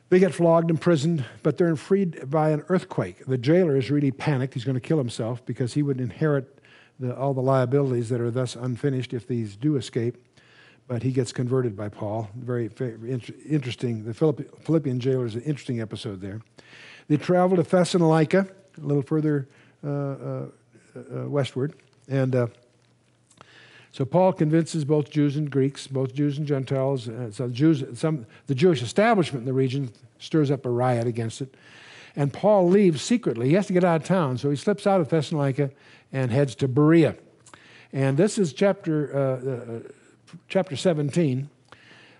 they get flogged, imprisoned, but they're freed by an earthquake. The jailer is really panicked. He's going to kill himself because he would inherit the, all the liabilities that are thus unfinished if these do escape. But he gets converted by Paul. Very, very interesting. The Philippian jailer is an interesting episode there. They travel to Thessalonica, a little further uh, uh, uh, westward. And uh, so Paul convinces both Jews and Greeks, both Jews and Gentiles. Uh, so Jews, some, the Jewish establishment in the region stirs up a riot against it. And Paul leaves secretly. He has to get out of town, so he slips out of Thessalonica and heads to Berea. And this is chapter, uh, chapter 17.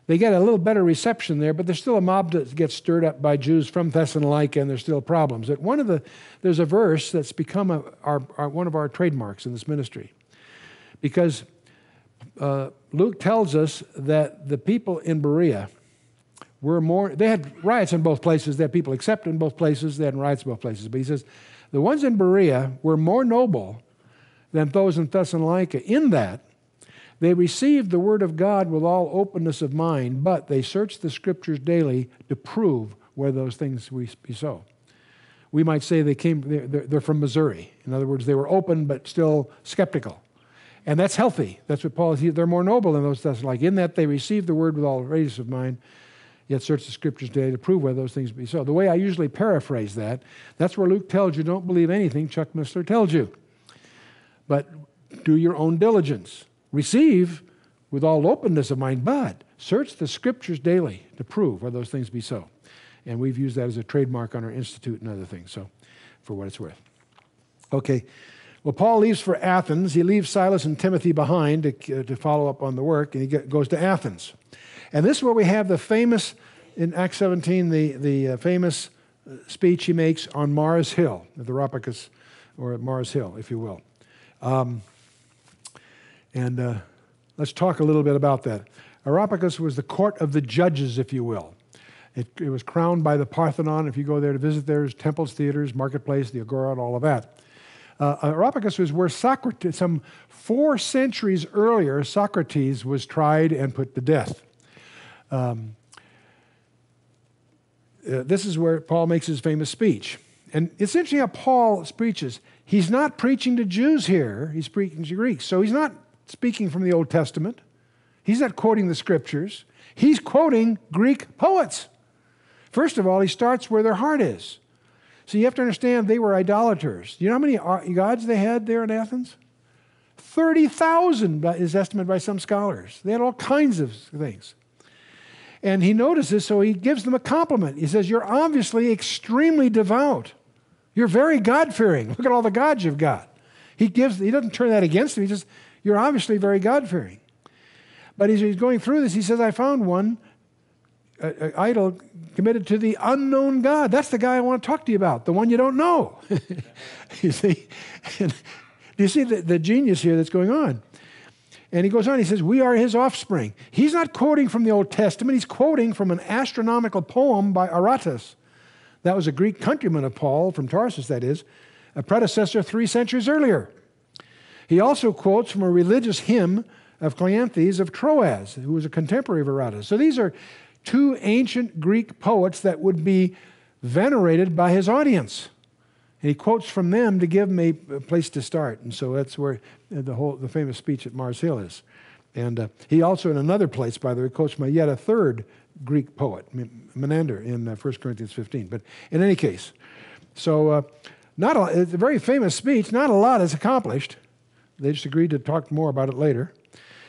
They get a little better reception there, but there's still a mob that gets stirred up by Jews from Thessalonica, and there's still problems. At one of the, there's a verse that's become a, our, our, one of our trademarks in this ministry, because uh, Luke tells us that the people in Berea were more, they had riots in both places. They had people accepted in both places. They had riots in both places. But he says, the ones in Berea were more noble than those in Thessalonica in that they received the word of God with all openness of mind, but they searched the scriptures daily to prove whether those things be so. We might say they came, they're, they're from Missouri. In other words, they were open but still skeptical. And that's healthy. That's what Paul is. They're more noble than those that's like, in that they received the word with all readiness of mind yet search the scriptures daily to prove whether those things be so. The way I usually paraphrase that, that's where Luke tells you don't believe anything Chuck Missler tells you. But do your own diligence. Receive with all openness of mind, but search the scriptures daily to prove whether those things be so. And we've used that as a trademark on our institute and other things, so for what it's worth. Okay. Well, Paul leaves for Athens. He leaves Silas and Timothy behind to, uh, to follow up on the work, and he goes to Athens. And this is where we have the famous, in Acts 17, the, the uh, famous uh, speech he makes on Mars Hill, the Areopagus, or Mars Hill, if you will. Um, And uh, let's talk a little bit about that. Areopagus was the court of the judges, if you will. It, it, was crowned by the Parthenon. If you go there to visit, there's temples, theaters, marketplace, the agora, and all of that. Uh, Areopagus was where Socrates, some four centuries earlier, Socrates was tried and put to death. Um, uh, this is where Paul makes his famous speech. And it's interesting how Paul preaches. He's not preaching to Jews here, he's preaching to Greeks. So he's not speaking from the Old Testament, he's not quoting the scriptures, he's quoting Greek poets. First of all, he starts where their heart is. So you have to understand they were idolaters. Do you know how many uh, gods they had there in Athens? 30,000 is estimated by some scholars. They had all kinds of things. And he notices, so he gives them a compliment. He says, You're obviously extremely devout. You're very God fearing. Look at all the gods you've got. He gives, he doesn't turn that against them. He says, You're obviously very God fearing. But as he's going through this, he says, I found one idol committed to the unknown God. That's the guy I want to talk to you about, the one you don't know. you see? Do you see the, the genius here that's going on? And he goes on, he says, We are his offspring. He's not quoting from the Old Testament, he's quoting from an astronomical poem by Aratus. That was a Greek countryman of Paul, from Tarsus, that is, a predecessor three centuries earlier. He also quotes from a religious hymn of Cleanthes of Troas, who was a contemporary of Aratus. So these are two ancient Greek poets that would be venerated by his audience. And he quotes from them to give them a, place to start. And so that's where the whole the famous speech at Mars Hill is. And uh, he also, in another place, by the way, quotes from yet a third Greek poet, Menander, in uh, 1 Corinthians 15. But in any case, so uh, not a, it's a very famous speech. Not a lot is accomplished. They just agreed to talk more about it later.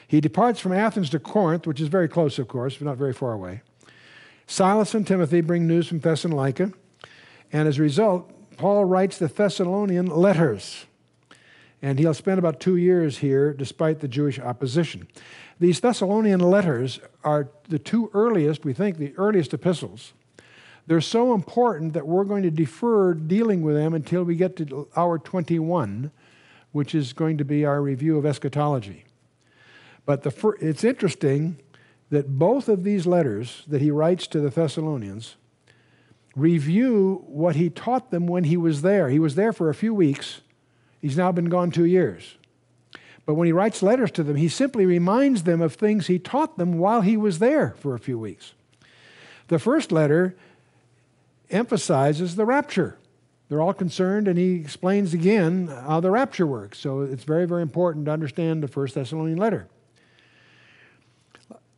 He departs from Athens to Corinth, which is very close, of course, but not very far away. Silas and Timothy bring news from Thessalonica, and as a result, Paul writes the Thessalonian letters. And he'll spend about two years here despite the Jewish opposition. These Thessalonian letters are the two earliest, we think, the earliest epistles. They're so important that we're going to defer dealing with them until we get to hour 21, which is going to be our review of eschatology. But the fir- it's interesting that both of these letters that he writes to the Thessalonians review what he taught them when he was there. He was there for a few weeks. He's now been gone two years. But when he writes letters to them, he simply reminds them of things he taught them while he was there for a few weeks. The first letter emphasizes the rapture. They're all concerned, and he explains again how the rapture works. So it's very, very important to understand the First Thessalonian letter.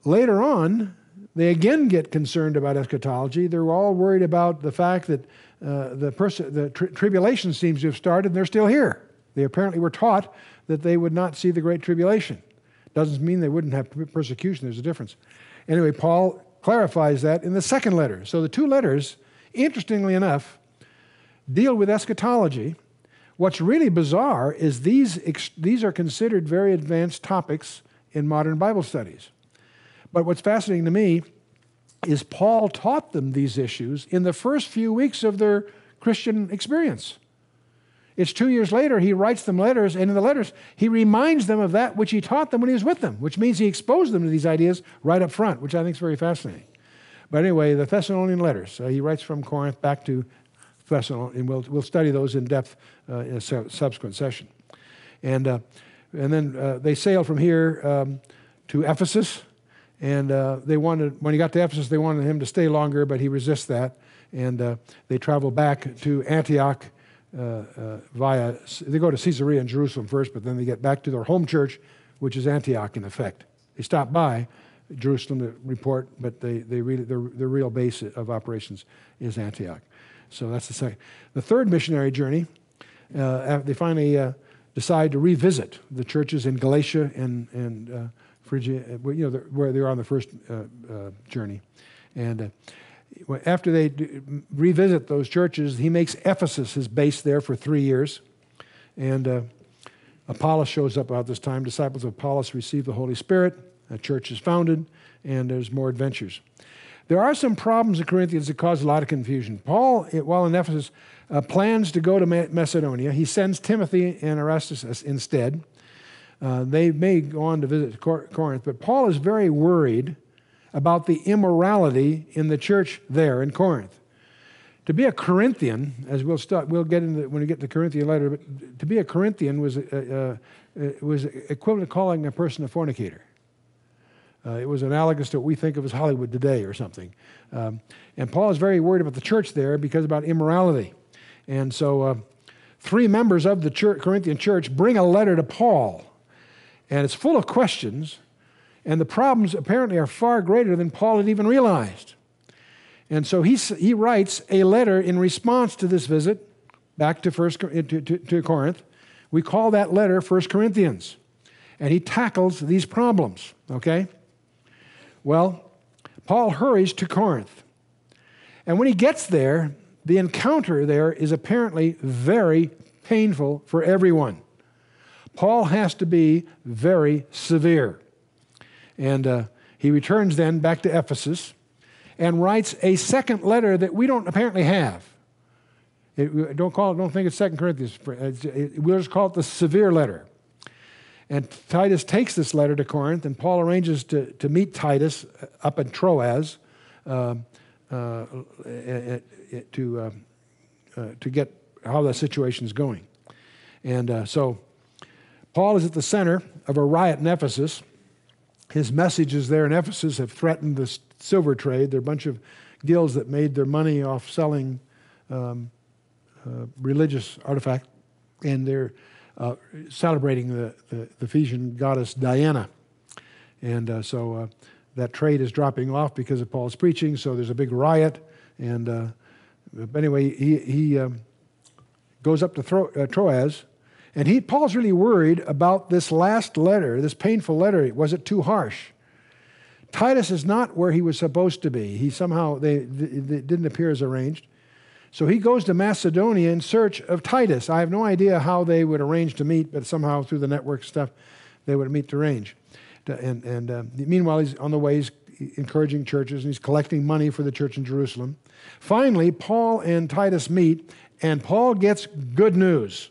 Later on, they again get concerned about eschatology. They're all worried about the fact that uh, the, pers- the tri- tribulation seems to have started and they're still here. They apparently were taught that they would not see the Great Tribulation. Doesn't mean they wouldn't have persecution, there's a difference. Anyway, Paul clarifies that in the second letter. So the two letters, interestingly enough, deal with eschatology. What's really bizarre is these, these are considered very advanced topics in modern Bible studies. But what's fascinating to me is Paul taught them these issues in the first few weeks of their Christian experience. It's two years later, he writes them letters, and in the letters, he reminds them of that which he taught them when he was with them, which means he exposed them to these ideas right up front, which I think is very fascinating. But anyway, the Thessalonian letters, uh, he writes from Corinth back to And we'll, we'll study those in depth uh, in a subsequent session. And, uh, and then uh, they sail from here um, to Ephesus, and uh, they wanted, when he got to Ephesus, they wanted him to stay longer, but he resists that. And uh, they travel back to Antioch via, they go to Caesarea and Jerusalem first, but then they get back to their home church, which is Antioch in effect. They stop by Jerusalem to report, but they, they really, their, their real base of operations is Antioch. So that's the second. The third missionary journey, uh, they finally uh, decide to revisit the churches in Galatia and, and Phrygia, uh, you know, where they were on the first uh, uh, journey. And uh, after they revisit those churches, he makes Ephesus his base there for three years. And uh, Apollos shows up about this time. Disciples of Apollos receive the Holy Spirit. A church is founded, and there's more adventures. There are some problems in Corinthians that cause a lot of confusion. Paul, while in Ephesus, uh, plans to go to Macedonia. He sends Timothy and Erastus instead. Uh, they may go on to visit Corinth, but Paul is very worried about the immorality in the church there in Corinth. To be a Corinthian, as we'll start, we'll get into when we get to the Corinthian letter, but to be a Corinthian was, uh, uh, was equivalent to calling a person a fornicator. Uh, it was analogous to what we think of as Hollywood today or something. Um, and Paul is very worried about the church there because about immorality. And so uh, three members of the church, Corinthian church bring a letter to Paul. And it's full of questions. And the problems apparently are far greater than Paul had even realized. And so he, he writes a letter in response to this visit back to, first, to, to, to Corinth. We call that letter First Corinthians. And he tackles these problems, okay? Well, Paul hurries to Corinth. And when he gets there, the encounter there is apparently very painful for everyone. Paul has to be very severe. And uh, he returns then back to Ephesus and writes a second letter that we don't apparently have. It, don't call it, don't think it's Second Corinthians. we'll just call it the severe letter. And Titus takes this letter to Corinth, and Paul arranges to, to meet Titus up in Troas uh, uh, to, uh, uh, to get how the situation is going. And uh, so Paul is at the center of a riot in Ephesus. His messages there in Ephesus have threatened the silver trade. They're a bunch of guilds that made their money off selling um, uh, religious artifact, and they're uh, celebrating the, the, the, Ephesian goddess Diana. And uh, so uh, that trade is dropping off because of Paul's preaching, so there's a big riot. And uh, anyway, he, he um, goes up to uh, Troas, and he, Paul's really worried about this last letter, this painful letter. Was it too harsh? Titus is not where he was supposed to be. He somehow, they, they didn't appear as arranged. So he goes to Macedonia in search of Titus. I have no idea how they would arrange to meet, but somehow through the network stuff, they would meet to arrange. And, and uh, meanwhile, he's on the way, he's encouraging churches, and he's collecting money for the church in Jerusalem. Finally, Paul and Titus meet, and Paul gets good news.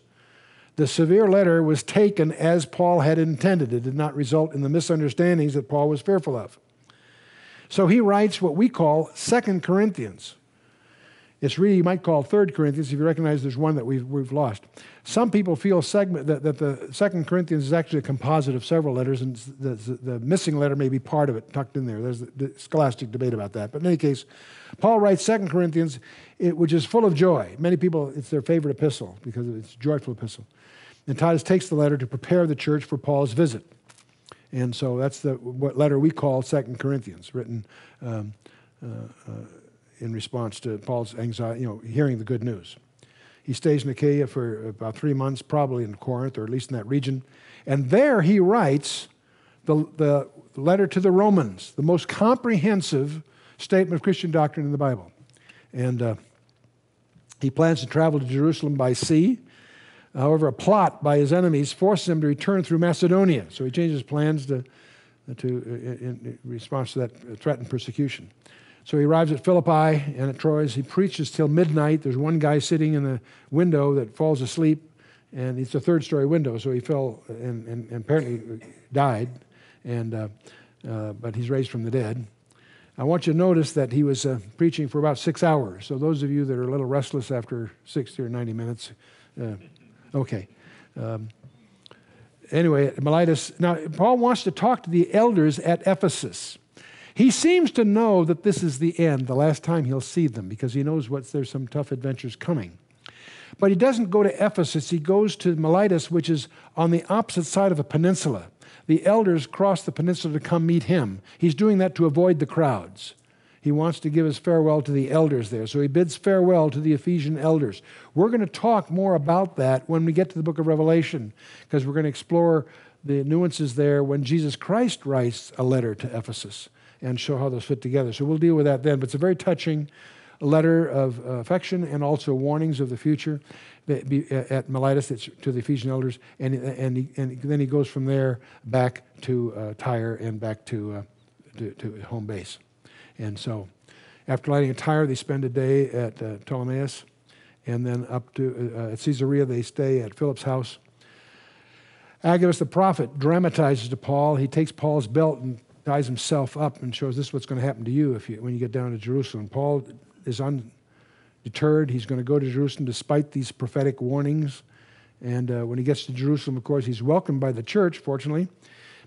The severe letter was taken as Paul had intended. It did not result in the misunderstandings that Paul was fearful of. So he writes what we call Second Corinthians. It's really, you might call Third Corinthians if you recognize there's one that we've, we've lost. Some people feel segment, that, that the Second Corinthians is actually a composite of several letters, and the, the, missing letter may be part of it tucked in there. There's the, the scholastic debate about that. But in any case, Paul writes Second Corinthians, it, which is full of joy. Many people, it's their favorite epistle because it's a joyful epistle. And Titus takes the letter to prepare the church for Paul's visit. And so that's the what letter we call Second Corinthians, written um, uh, uh, in response to Paul's anxiety, you know, hearing the good news. He stays in Achaia for about three months, probably in Corinth, or at least in that region. And there he writes the, the letter to the Romans, the most comprehensive statement of Christian doctrine in the Bible. And uh, he plans to travel to Jerusalem by sea However, a plot by his enemies forces him to return through Macedonia. So he changes plans to, to, in response to that threatened persecution. So he arrives at Philippi and at Troas. He preaches till midnight. There's one guy sitting in the window that falls asleep, and it's a third story window, so he fell and, and, and apparently died, and, uh, uh, but he's raised from the dead. I want you to notice that he was uh, preaching for about six hours. So those of you that are a little restless after 60 or 90 minutes, uh, Okay. Um, anyway, Miletus. Now, Paul wants to talk to the elders at Ephesus. He seems to know that this is the end, the last time he'll see them, because he knows what, there's some tough adventures coming. But he doesn't go to Ephesus, he goes to Miletus, which is on the opposite side of a peninsula. The elders cross the peninsula to come meet him. He's doing that to avoid the crowds he wants to give his farewell to the elders there. So he bids farewell to the Ephesian elders. We're going to talk more about that when we get to the book of Revelation, because we're going to explore the nuances there when Jesus Christ writes a letter to Ephesus and show how those fit together. So we'll deal with that then. But it's a very touching letter of affection and also warnings of the future at Miletus to the Ephesian elders. And, and, and then he goes from there back to uh, Tyre and back to, uh, to, to home base. And so after lighting a Tyre, they spend a day at uh, Ptolemais, and then up to uh, at Caesarea, they stay at Philip's house. Agabus the prophet dramatizes to Paul. He takes Paul's belt and ties himself up and shows this is what's going to happen to you if you, when you get down to Jerusalem. Paul is undeterred. He's going to go to Jerusalem despite these prophetic warnings. And uh, when he gets to Jerusalem, of course, he's welcomed by the church, fortunately.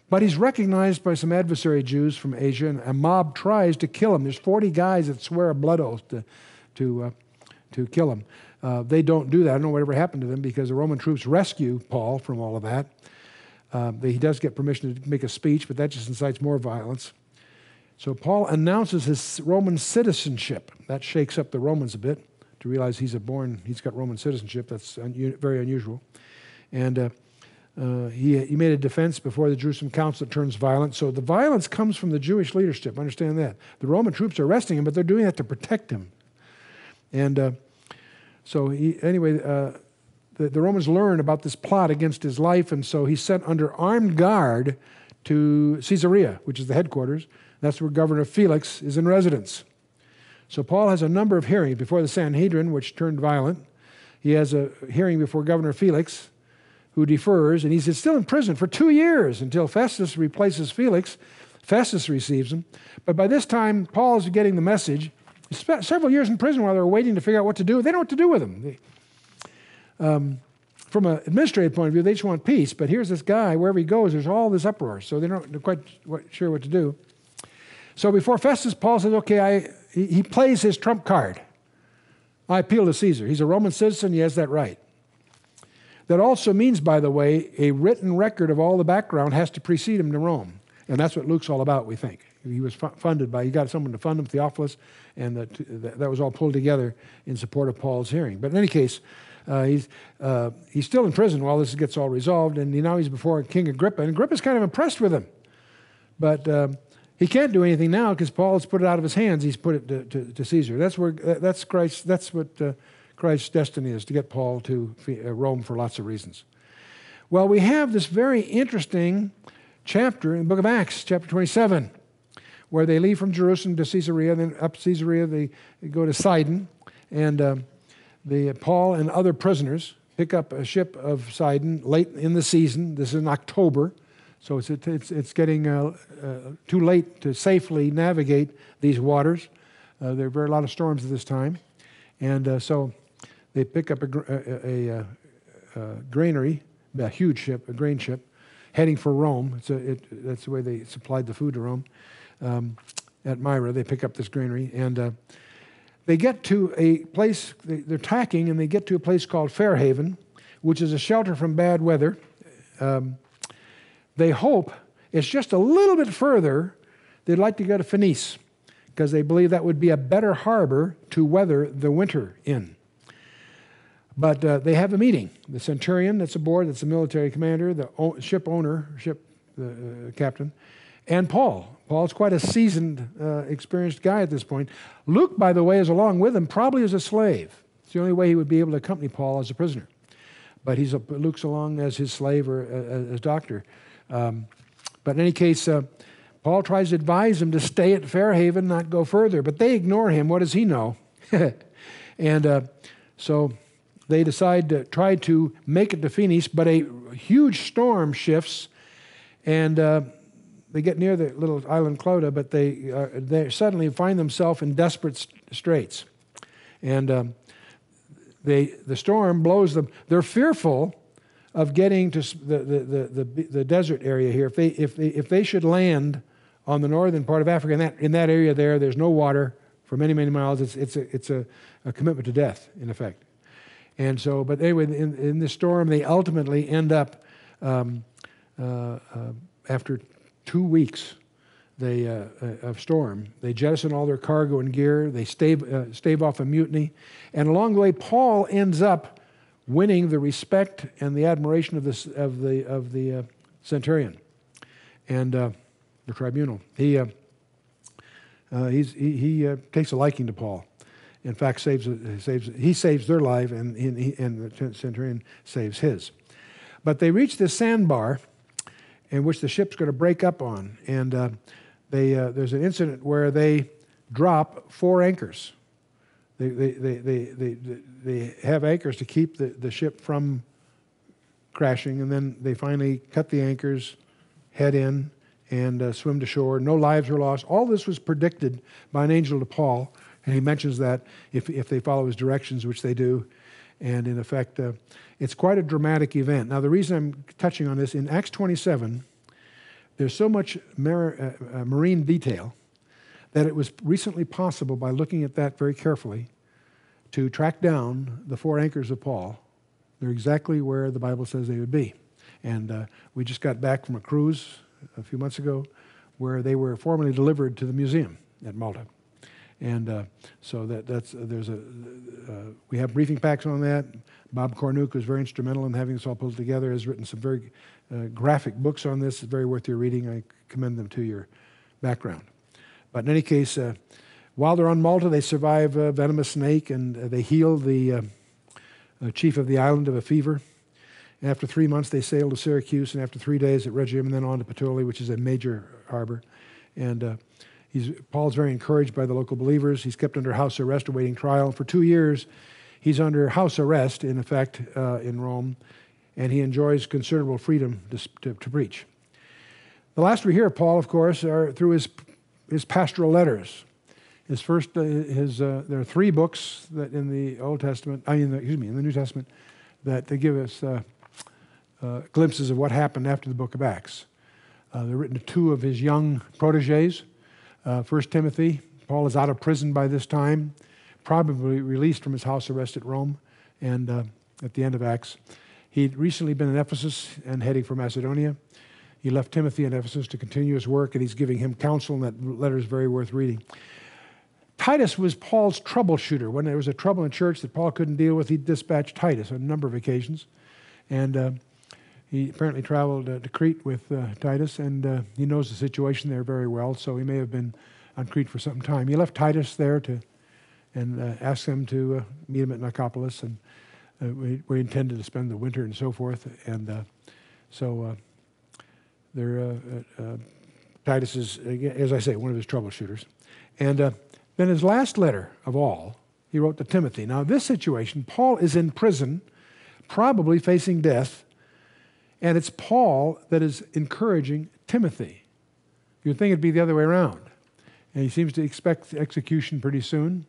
But he's recognized by some adversary Jews from Asia, and a mob tries to kill him. There's 40 guys that swear a blood oath to, to, uh, to kill him. Uh, they don't do that. I don't know whatever happened to them because the Roman troops rescue Paul from all of that. Uh, he does get permission to make a speech, but that just incites more violence. So Paul announces his Roman citizenship. That shakes up the Romans a bit to realize he's a born, he's got Roman citizenship. That's un- very unusual. And uh, uh, he, he made a defense before the Jerusalem council that turns violent. So the violence comes from the Jewish leadership. Understand that. The Roman troops are arresting him, but they're doing that to protect him. And uh, so, he, anyway, uh, the, the, Romans learn about this plot against his life, and so he's sent under armed guard to Caesarea, which is the headquarters. That's where Governor Felix is in residence. So, Paul has a number of hearings before the Sanhedrin, which turned violent. He has a hearing before Governor Felix who defers, and he's still in prison for two years until Festus replaces Felix. Festus receives him. But by this time, Paul is getting the message. He spent several years in prison while they were waiting to figure out what to do. They don't know what to do with him. Um, from an administrative point of view, they just want peace. But here's this guy, wherever he goes, there's all this uproar. So they're not quite sure what to do. So before Festus, Paul says, okay, I, he, he plays his trump card. I appeal to Caesar. He's a Roman citizen, he has that right. That also means, by the way, a written record of all the background has to precede him to Rome. And that's what Luke's all about, we think. He was funded by, he got someone to fund him, Theophilus, and that, that was all pulled together in support of Paul's hearing. But in any case, uh, he's, uh, he's still in prison while this gets all resolved, and now he's before King Agrippa, and Agrippa's kind of impressed with him. But uh, he can't do anything now because Paul has put it out of his hands. He's put it to, to, to Caesar. That's where that's Christ. That's what uh, Christ's destiny is to get Paul to uh, Rome for lots of reasons. Well, we have this very interesting chapter in the book of Acts, chapter 27, where they leave from Jerusalem to Caesarea, then up Caesarea, they, go to Sidon, and uh, the, Paul and other prisoners pick up a ship of Sidon late in the season. This is in October, so it's, it's, it's getting uh, uh, too late to safely navigate these waters. Uh, there are very a lot of storms at this time. And uh, so they pick up a, a, a, a, granary, a huge ship, a grain ship, heading for Rome. It's It, that's the way they supplied the food to Rome. Um, at Myra, they pick up this granary, and uh, they get to a place, they, are tacking, and they get to a place called Fairhaven, which is a shelter from bad weather. Um, they hope it's just a little bit further. They'd like to go to Phoenice because they believe that would be a better harbor to weather the winter in. But uh, they have a meeting. The centurion that's aboard, that's the military commander, the ship owner, ship the uh, captain, and Paul. Paul's quite a seasoned, uh, experienced guy at this point. Luke, by the way, is along with him, probably as a slave. It's the only way he would be able to accompany Paul as a prisoner. But he's a, Luke's along as his slave or uh, as doctor. Um, but in any case, uh, Paul tries to advise him to stay at Fairhaven, not go further. But they ignore him. What does he know? and uh, so they decide to try to make it to Phoenix, but a huge storm shifts, and uh, they get near the little island Clauda, but they, uh, they suddenly find themselves in desperate straits. And um, they, the storm blows them. They're fearful of getting to the, the, the, the, the desert area here. If they, if, they, if they should land on the northern part of Africa, in that, in that area there, there's no water for many, many miles. It's, it's, a, it's a, a commitment to death, in effect. And so, but anyway, in, in this storm, they ultimately end up, um, uh, uh, after two weeks they, uh, uh, of storm, they jettison all their cargo and gear, they stave, uh, stave off a mutiny. And along the way, Paul ends up winning the respect and the admiration of, this, of the, of the uh, centurion and the tribunal. He, he's, he, he takes a liking to Paul in fact, saves, saves, he saves their life, and, he, and the centurion saves his. But they reach this sandbar in which the ship's going to break up on, and uh, they, uh, there's an incident where they drop four anchors. They, they, they, they, they, they have anchors to keep the, the ship from crashing, and then they finally cut the anchors, head in, and uh, swim to shore. No lives were lost. All this was predicted by an angel to Paul, and he mentions that if, if they follow his directions, which they do. And in effect, uh, it's quite a dramatic event. Now, the reason I'm touching on this, in Acts 27, there's so much mar- uh, uh, marine detail that it was recently possible, by looking at that very carefully, to track down the four anchors of Paul. They're exactly where the Bible says they would be. And uh, we just got back from a cruise a few months ago where they were formally delivered to the museum at Malta. And uh, so that, that's, there's a, uh, we have briefing packs on that. Bob Cornuke was very instrumental in having this all pulled together, has written some very uh, graphic books on this. It's very worth your reading. I commend them to your background. But in any case, uh, while they're on Malta, they survive a venomous snake and they heal the chief of the island of a fever. After three months, they sail to Syracuse, and after three days at Rhegium, and then on to Puteoli, which is a major harbor. And uh, he's, Paul's very encouraged by the local believers. He's kept under house arrest awaiting trial. For two years, he's under house arrest, in effect, uh, in Rome, and he enjoys considerable freedom to, to, to, preach. The last we hear of Paul, of course, are through his, his pastoral letters. His first, uh, his, uh, there are three books that in the Old Testament, I mean, excuse me, in the New Testament, that they give us uh, uh, glimpses of what happened after the book of Acts. Uh, they're written to two of his young proteges. Uh, First Timothy, Paul is out of prison by this time, probably released from his house arrest at Rome, and uh, at the end of Acts. He'd recently been in Ephesus and heading for Macedonia. He left Timothy in Ephesus to continue his work, and he's giving him counsel, and that letter is very worth reading. Titus was Paul's troubleshooter. When there was a trouble in church that Paul couldn't deal with, he dispatched Titus on a number of occasions. And uh, he apparently traveled uh, to Crete with uh, Titus, and uh, he knows the situation there very well, so he may have been on Crete for some time. He left Titus there to and uh, asked them to uh, meet him at Nicopolis, and uh, we, we, intended to spend the winter and so forth. And so there, Titus is, as I say, one of his troubleshooters. And then his last letter of all, he wrote to Timothy. Now, this situation, Paul is in prison, probably facing death and it's Paul that is encouraging Timothy. You'd think it'd be the other way around. And he seems to expect execution pretty soon.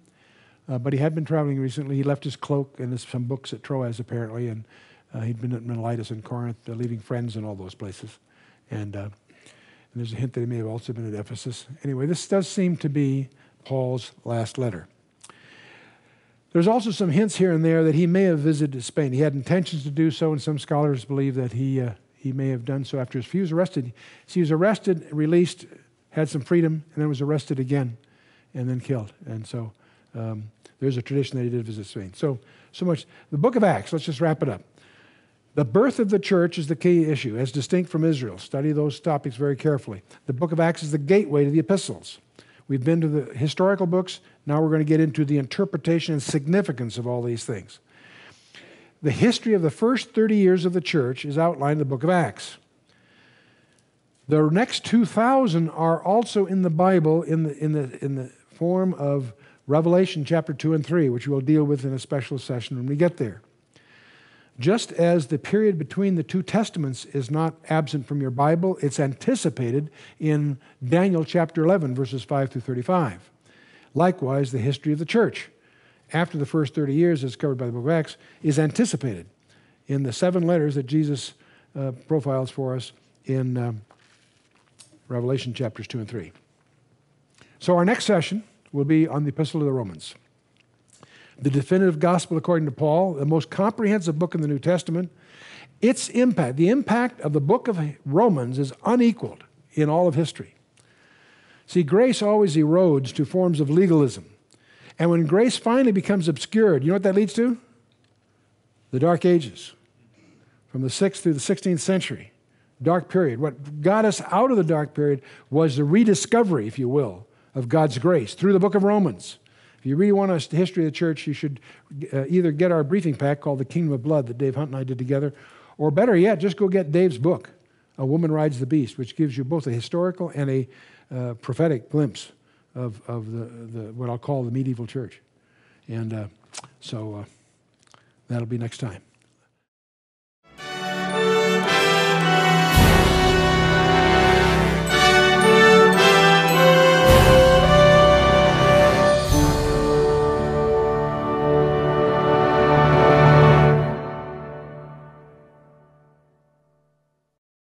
Uh, but he had been traveling recently. He left his cloak and his, some books at Troas, apparently, and uh, he'd been at Miletus and Corinth, uh, leaving friends in all those places. And, uh, and, there's a hint that he may have also been at Ephesus. Anyway, this does seem to be Paul's last letter. There's also some hints here and there that he may have visited Spain. He had intentions to do so, and some scholars believe that he, uh, he may have done so after his, he was arrested. So he was arrested, released, had some freedom, and then was arrested again, and then killed. And so um, there's a tradition that he did visit Spain. So, so much. The book of Acts, let's just wrap it up. The birth of the church is the key issue, as distinct from Israel. Study those topics very carefully. The book of Acts is the gateway to the epistles. We've been to the historical books. Now we're going to get into the interpretation and significance of all these things. The history of the first 30 years of the church is outlined in the book of Acts. The next 2,000 are also in the Bible in the, in the, in the form of Revelation chapter 2 and 3, which we'll deal with in a special session when we get there. Just as the period between the two testaments is not absent from your Bible, it's anticipated in Daniel chapter 11, verses 5 through 35. Likewise, the history of the church after the first 30 years, as covered by the book of Acts, is anticipated in the seven letters that Jesus uh, profiles for us in um, Revelation chapters 2 and 3. So, our next session will be on the Epistle to the Romans the definitive gospel according to Paul, the most comprehensive book in the New Testament. Its impact, the impact of the book of Romans, is unequaled in all of history. See, grace always erodes to forms of legalism. And when grace finally becomes obscured, you know what that leads to? The Dark Ages. From the 6th through the 16th century, dark period. What got us out of the dark period was the rediscovery, if you will, of God's grace through the book of Romans. If you really want a history of the church, you should uh, either get our briefing pack called The Kingdom of Blood that Dave Hunt and I did together, or better yet, just go get Dave's book, A Woman Rides the Beast, which gives you both a historical and a uh, prophetic glimpse of, of the, the, what I'll call the medieval church. And uh, so uh, that'll be next time.